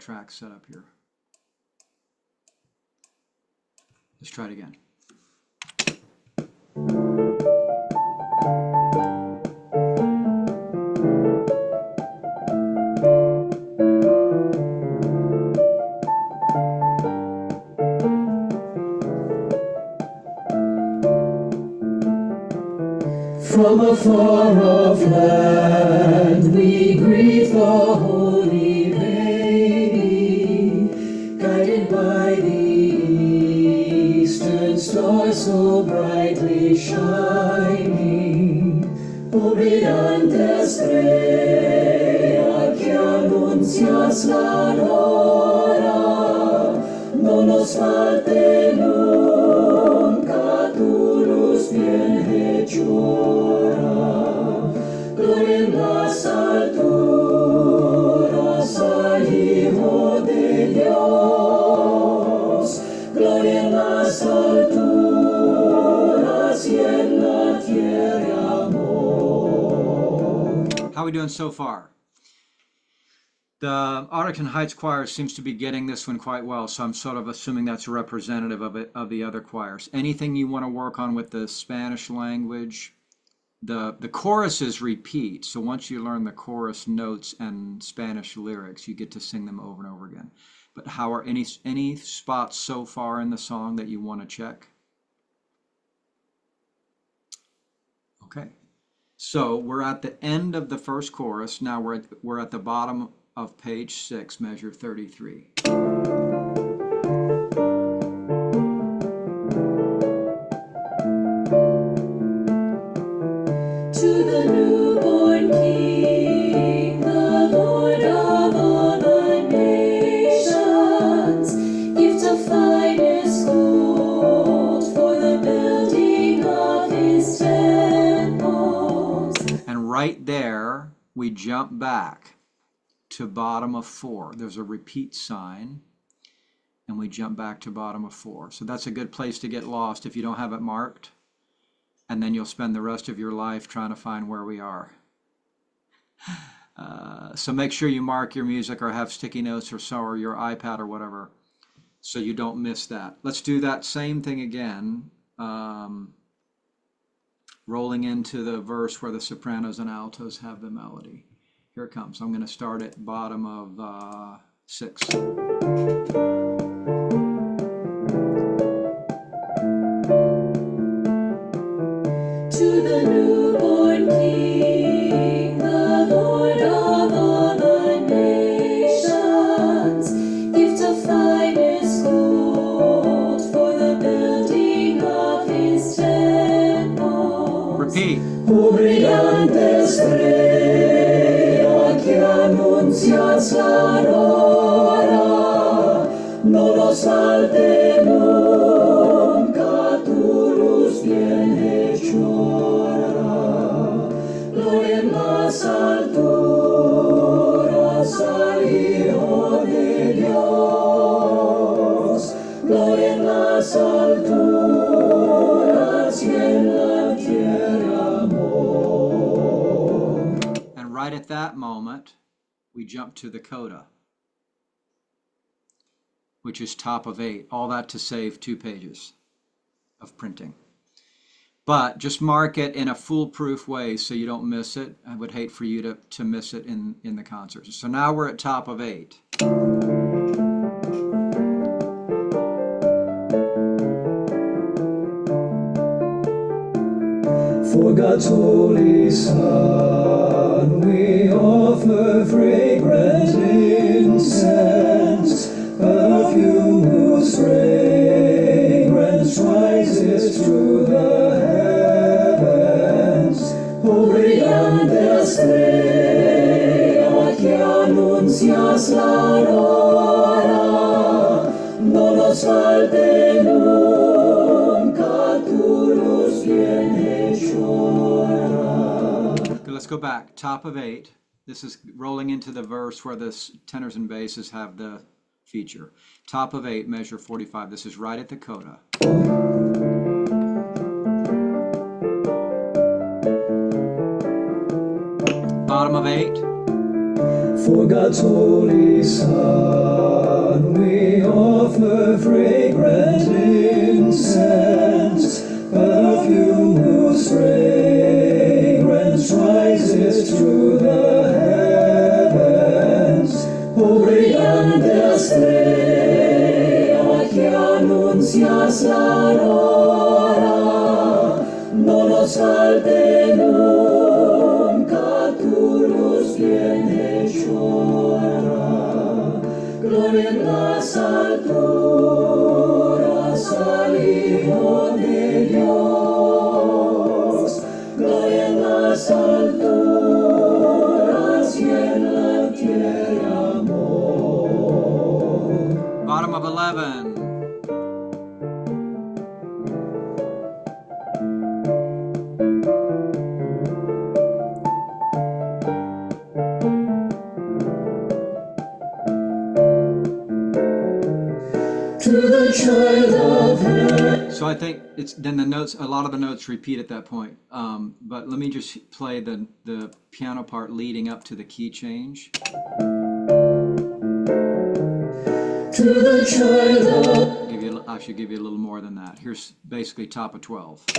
Track set up here. Let's try it again. From a we doing so far? The Arlington Heights Choir seems to be getting this one quite well, so I'm sort of assuming that's representative of it of the other choirs. Anything you want to work on with the Spanish language? The the choruses repeat, so once you learn the chorus notes and Spanish lyrics, you get to sing them over and over again. But how are any any spots so far in the song that you want to check? Okay. So we're at the end of the first chorus. Now we're at, we're at the bottom of page six, measure 33. We jump back to bottom of four. There's a repeat sign, and we jump back to bottom of four. So that's a good place to get lost if you don't have it marked, and then you'll spend the rest of your life trying to find where we are. Uh, so make sure you mark your music or have sticky notes or so or your iPad or whatever, so you don't miss that. Let's do that same thing again. Um, rolling into the verse where the sopranos and altos have the melody. Here it comes. I'm going to start at bottom of uh, six. Jump to the coda, which is top of eight. All that to save two pages of printing. But just mark it in a foolproof way so you don't miss it. I would hate for you to, to miss it in, in the concert. So now we're at top of eight. For God's holy Son, we offer fragrant go back. Top of eight. This is rolling into the verse where the tenors and basses have the feature. Top of eight, measure 45. This is right at the coda. Bottom of eight. For God's holy Son, we offer fragrant incense, perfume whose fragrance rises to the heavens. O brillante estrella que anuncias la aurora, no nos falte nunca tu luz bienhechora. Gloria en las alturas of 11. To the child of heaven. So I think it's then the notes. A lot of the notes repeat at that point. Um, but let me just play the the piano part leading up to the key change. To the child Give you. I should give you a little more than that. Here's basically top of twelve. to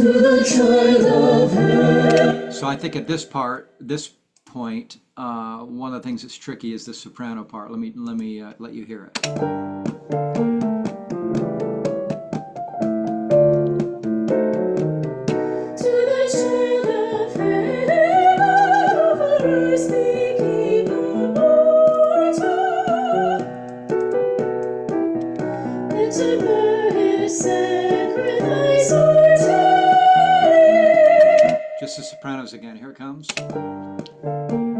the child of heaven. So I think at this part, this point, uh, one of the things that's tricky is the soprano part. Let me let me uh, let you hear it. Just the sopranos again. Here it comes.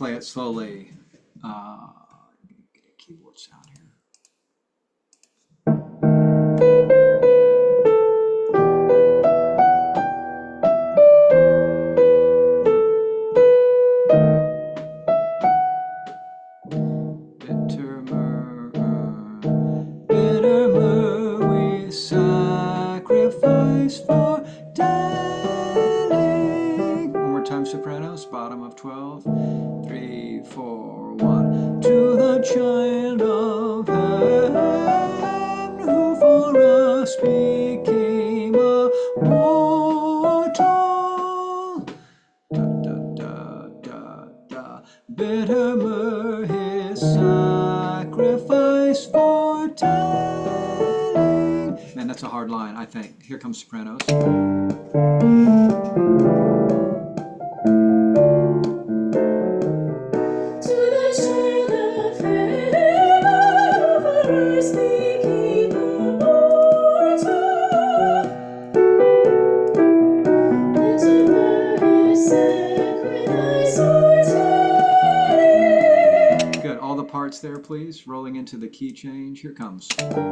Play it slowly. Uh, keyboard sound here. Into the key change. Here comes.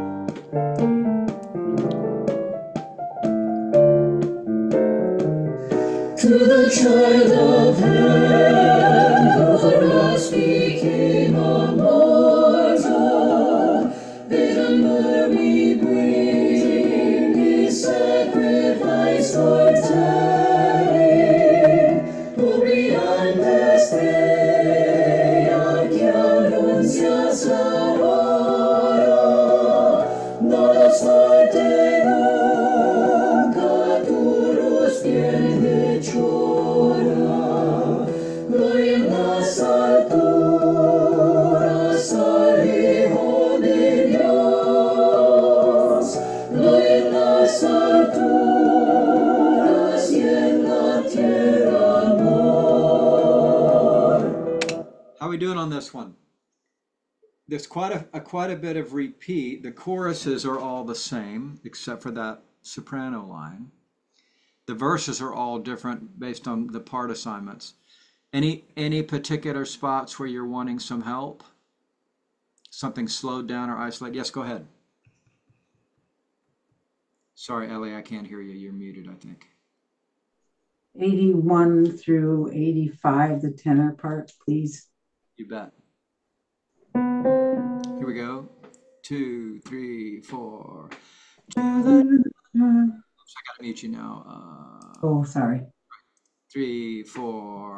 Quite a, a quite a bit of repeat. The choruses are all the same, except for that soprano line. The verses are all different based on the part assignments. Any any particular spots where you're wanting some help? Something slowed down or isolated? Yes, go ahead. Sorry, Ellie, I can't hear you. You're muted, I think. 81 through 85, the tenor part, please. You bet. Here we go. Two, three, four. The I gotta mute you now. Uh, Oh, sorry. three, four.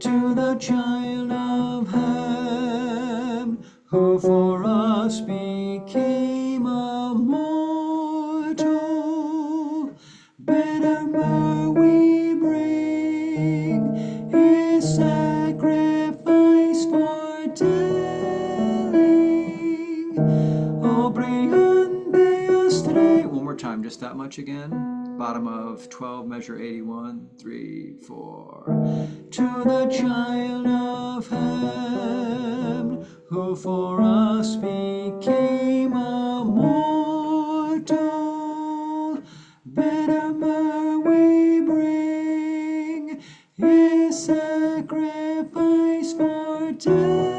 To the child of heaven, who for us became a mortal. Time, just that much again. Bottom of 12, measure 81. Three, four. To the child of heaven, who for us became a mortal. Myrrh we bring, his sacrifice for telling.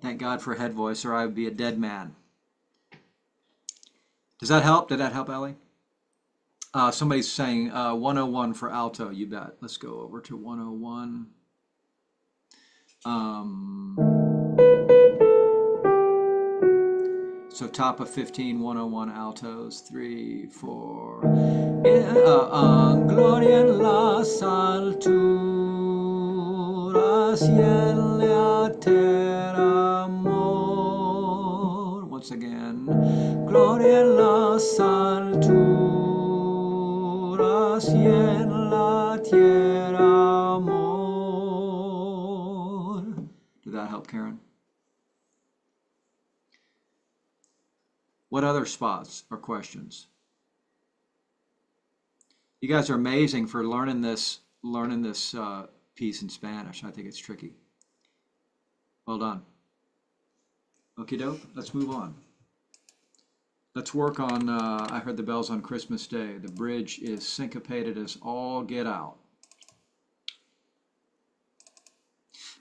Thank God for head voice, or I would be a dead man. Does that help? Did that help, Ellie? Uh, somebody's saying uh, 101 for alto. You bet. Let's go over to 101. Um, so top of 15, 101 altos. Three, four. Uh, uh, Gloria en las alturas y en la Once again. Gloria en las alturas y en la tierra amor. Did that help, Karen? What other spots or questions? You guys are amazing for learning this learning this uh, piece in Spanish. I think it's tricky. Well done. Okie doke. Let's move on. Let's work on. Uh, I heard the bells on Christmas Day. The bridge is syncopated as all get out.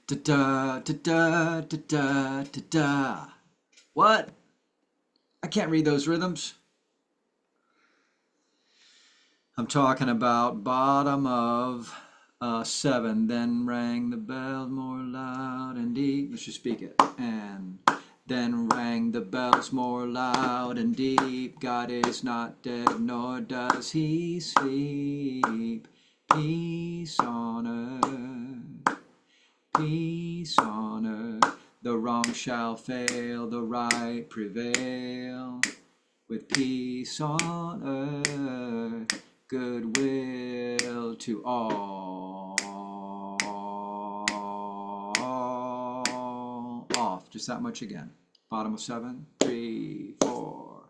Da da da da da da da da. What? I can't read those rhythms. I'm talking about bottom of uh, seven. Then rang the bell more loud and deep. Let's just speak it. And then rang the bells more loud and deep. God is not dead, nor does he sleep. Peace on earth, peace on earth. The wrong shall fail, the right prevail. With peace on earth, goodwill to all. Off, just that much again. Bottom of seven, three, four.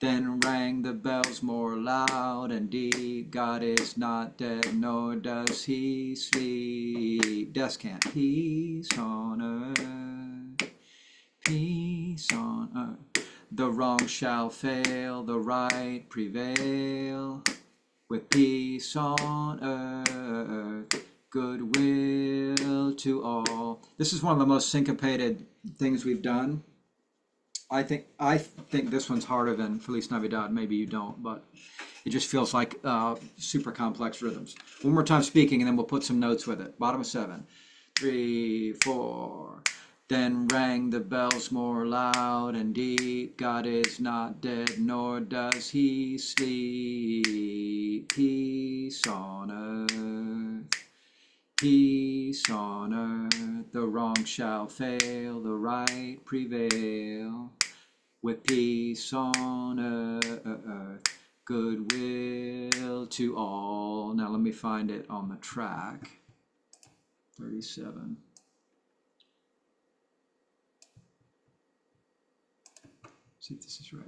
Then rang the bells more loud and deep. God is not dead, nor does he sleep. Descant. Peace on earth, peace on earth. The wrong shall fail, the right prevail. With peace on earth, goodwill to all. This is one of the most syncopated things we've done. I think I think this one's harder than Feliz Navidad. Maybe you don't, but it just feels like uh, super complex rhythms. One more time speaking, and then we'll put some notes with it. Bottom of seven, three, four. Then rang the bells more loud and deep. God is not dead, nor does he sleep. Peace on earth. Peace on earth, the wrong shall fail, the right prevail. With peace on earth, goodwill to all. Now let me find it on the track. 37. See if this is right.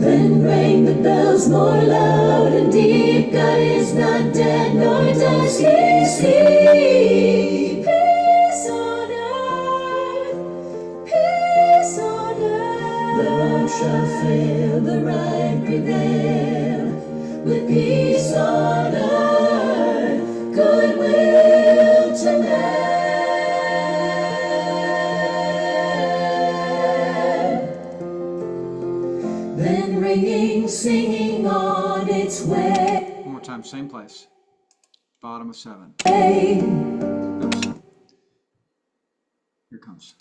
Then rang the bells more loud and deep. God is not dead, nor does he sleep. Shall fail, the right prevail. With peace on earth, goodwill to men. Then ringing, singing on its way. One more time, same place. Bottom of seven. Oops. Here comes.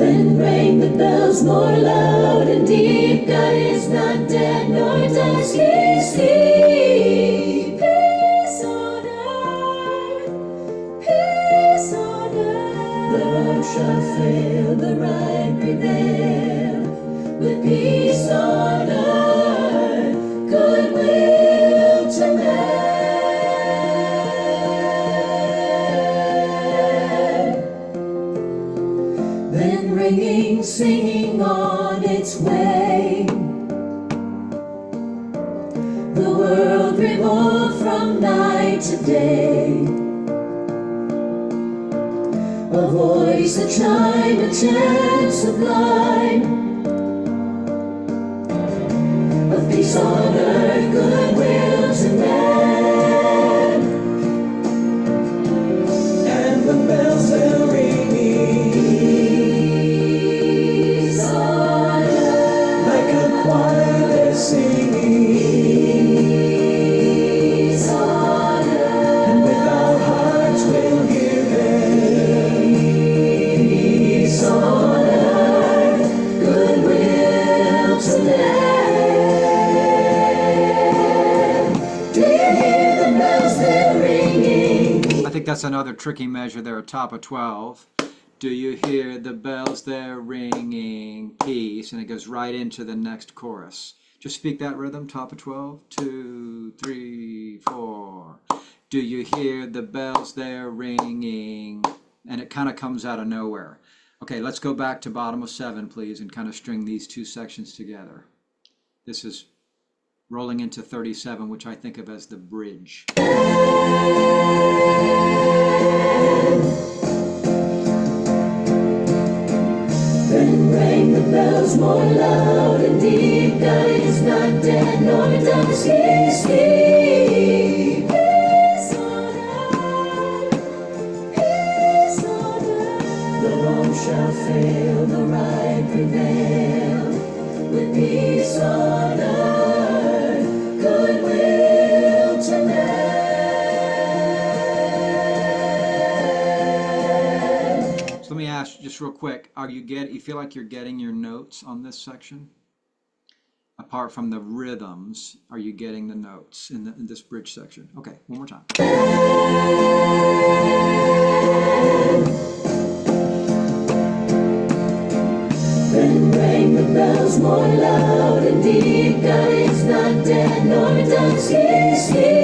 Then rang the bells more loud and deep. God is not dead, nor does he sleep. Peace on earth, peace on earth. The wrong shall fail, the right prevail. With peace day. A voice, a chime, a chant sublime that's another tricky measure there top of 12. Do you hear the bells there ringing? Peace. And it goes right into the next chorus. Just speak that rhythm, top of 12. Two, three, four. Do you hear the bells there ringing? And it kind of comes out of nowhere. Okay, let's go back to bottom of seven, please, and kind of string these two sections together. This is rolling into 37, which I think of as the bridge. Then ring the bells more loud and deep, God is not dead, nor does he sleep. Peace on earth, peace on earth. The wrong shall fail, the right prevail, with peace on earth. Ask just real quick, are you get, you feel like you're getting your notes on this section? Apart from the rhythms, are you getting the notes in, the, in this bridge section? Okay, one more time. The bells more loud and deep. God is not dead, nor does he sleep.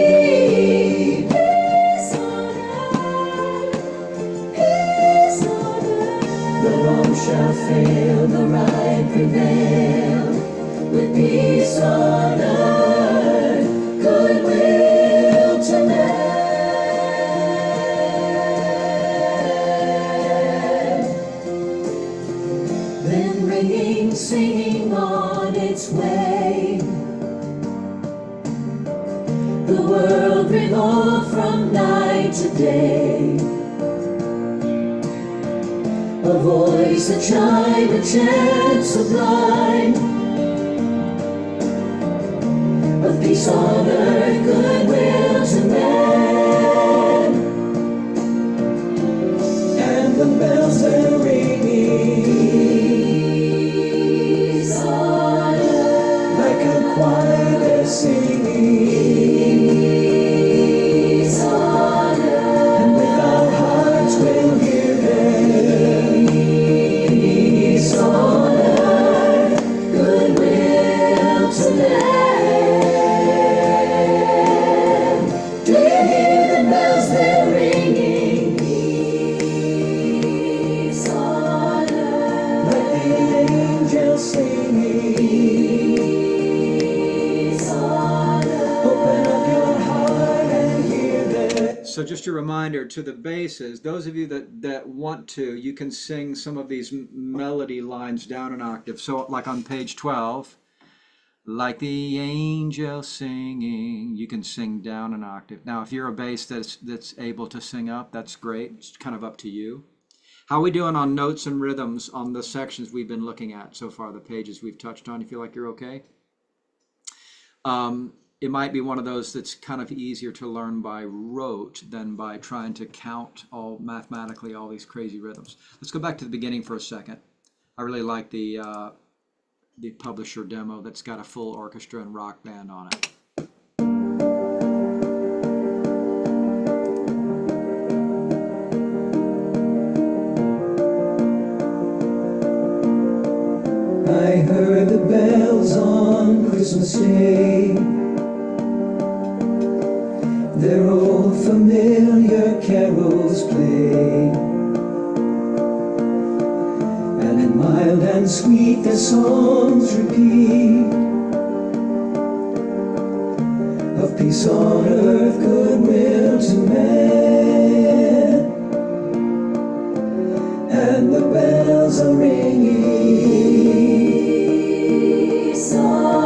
Reminder to the basses, those of you that, that want to, you can sing some of these melody lines down an octave. So like on page 12, like the angel singing, you can sing down an octave. Now, if you're a bass that's, that's able to sing up, that's great. It's kind of up to you. How are we doing on notes and rhythms on the sections we've been looking at so far, the pages we've touched on? You feel like you're okay? Um, it might be one of those that's kind of easier to learn by rote than by trying to count all mathematically all these crazy rhythms. Let's go back to the beginning for a second. I really like the uh, the publisher demo that's got a full orchestra and rock band on it. I heard the bells on Christmas Day. Their old familiar carols play. And in mild and sweet their songs repeat. Of peace on earth, goodwill to men. And the bells are ringing. Peace on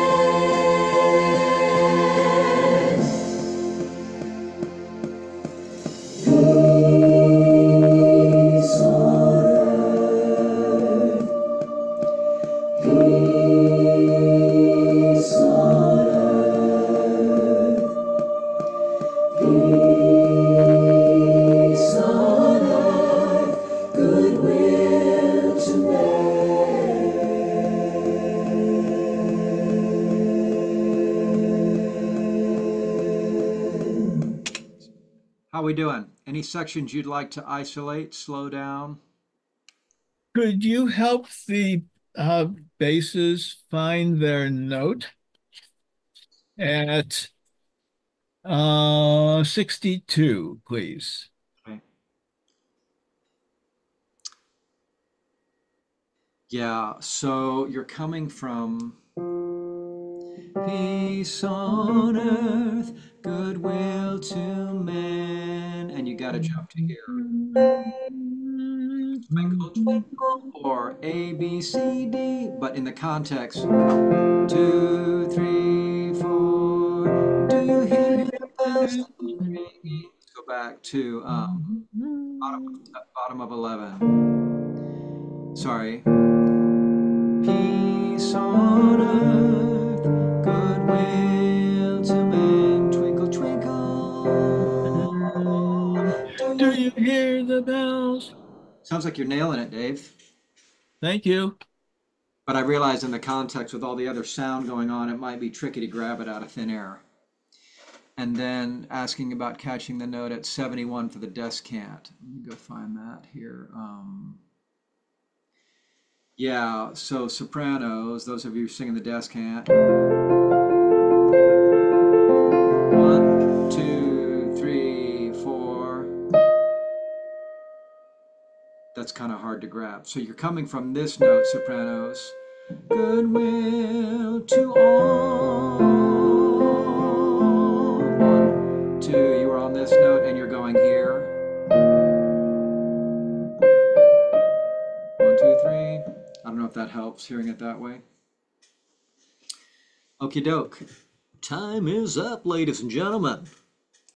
we doing? Any sections you'd like to isolate, slow down? Could you help the uh, basses find their note at uh, 62, please? Okay. Yeah, so you're coming from peace on earth, goodwill to men, and you gotta jump to here. Twinkle, twinkle, or A, B, C, D, but in the context, two, three, four, do you hear the bells ringing? Go back to um, bottom, bottom of 11. Sorry. Peace on earth, goodwill hear the bells? Sounds like you're nailing it, Dave. Thank you. But I realize in the context with all the other sound going on, it might be tricky to grab it out of thin air. And then asking about catching the note at 71 for the descant. Let me go find that here. Um, yeah, so sopranos, those of you singing the descant. That's kind of hard to grab. So you're coming from this note, sopranos. Goodwill to all. One, two, you were on this note and you're going here. One, two, three. I don't know if that helps hearing it that way. Okie doke. Time is up, ladies and gentlemen.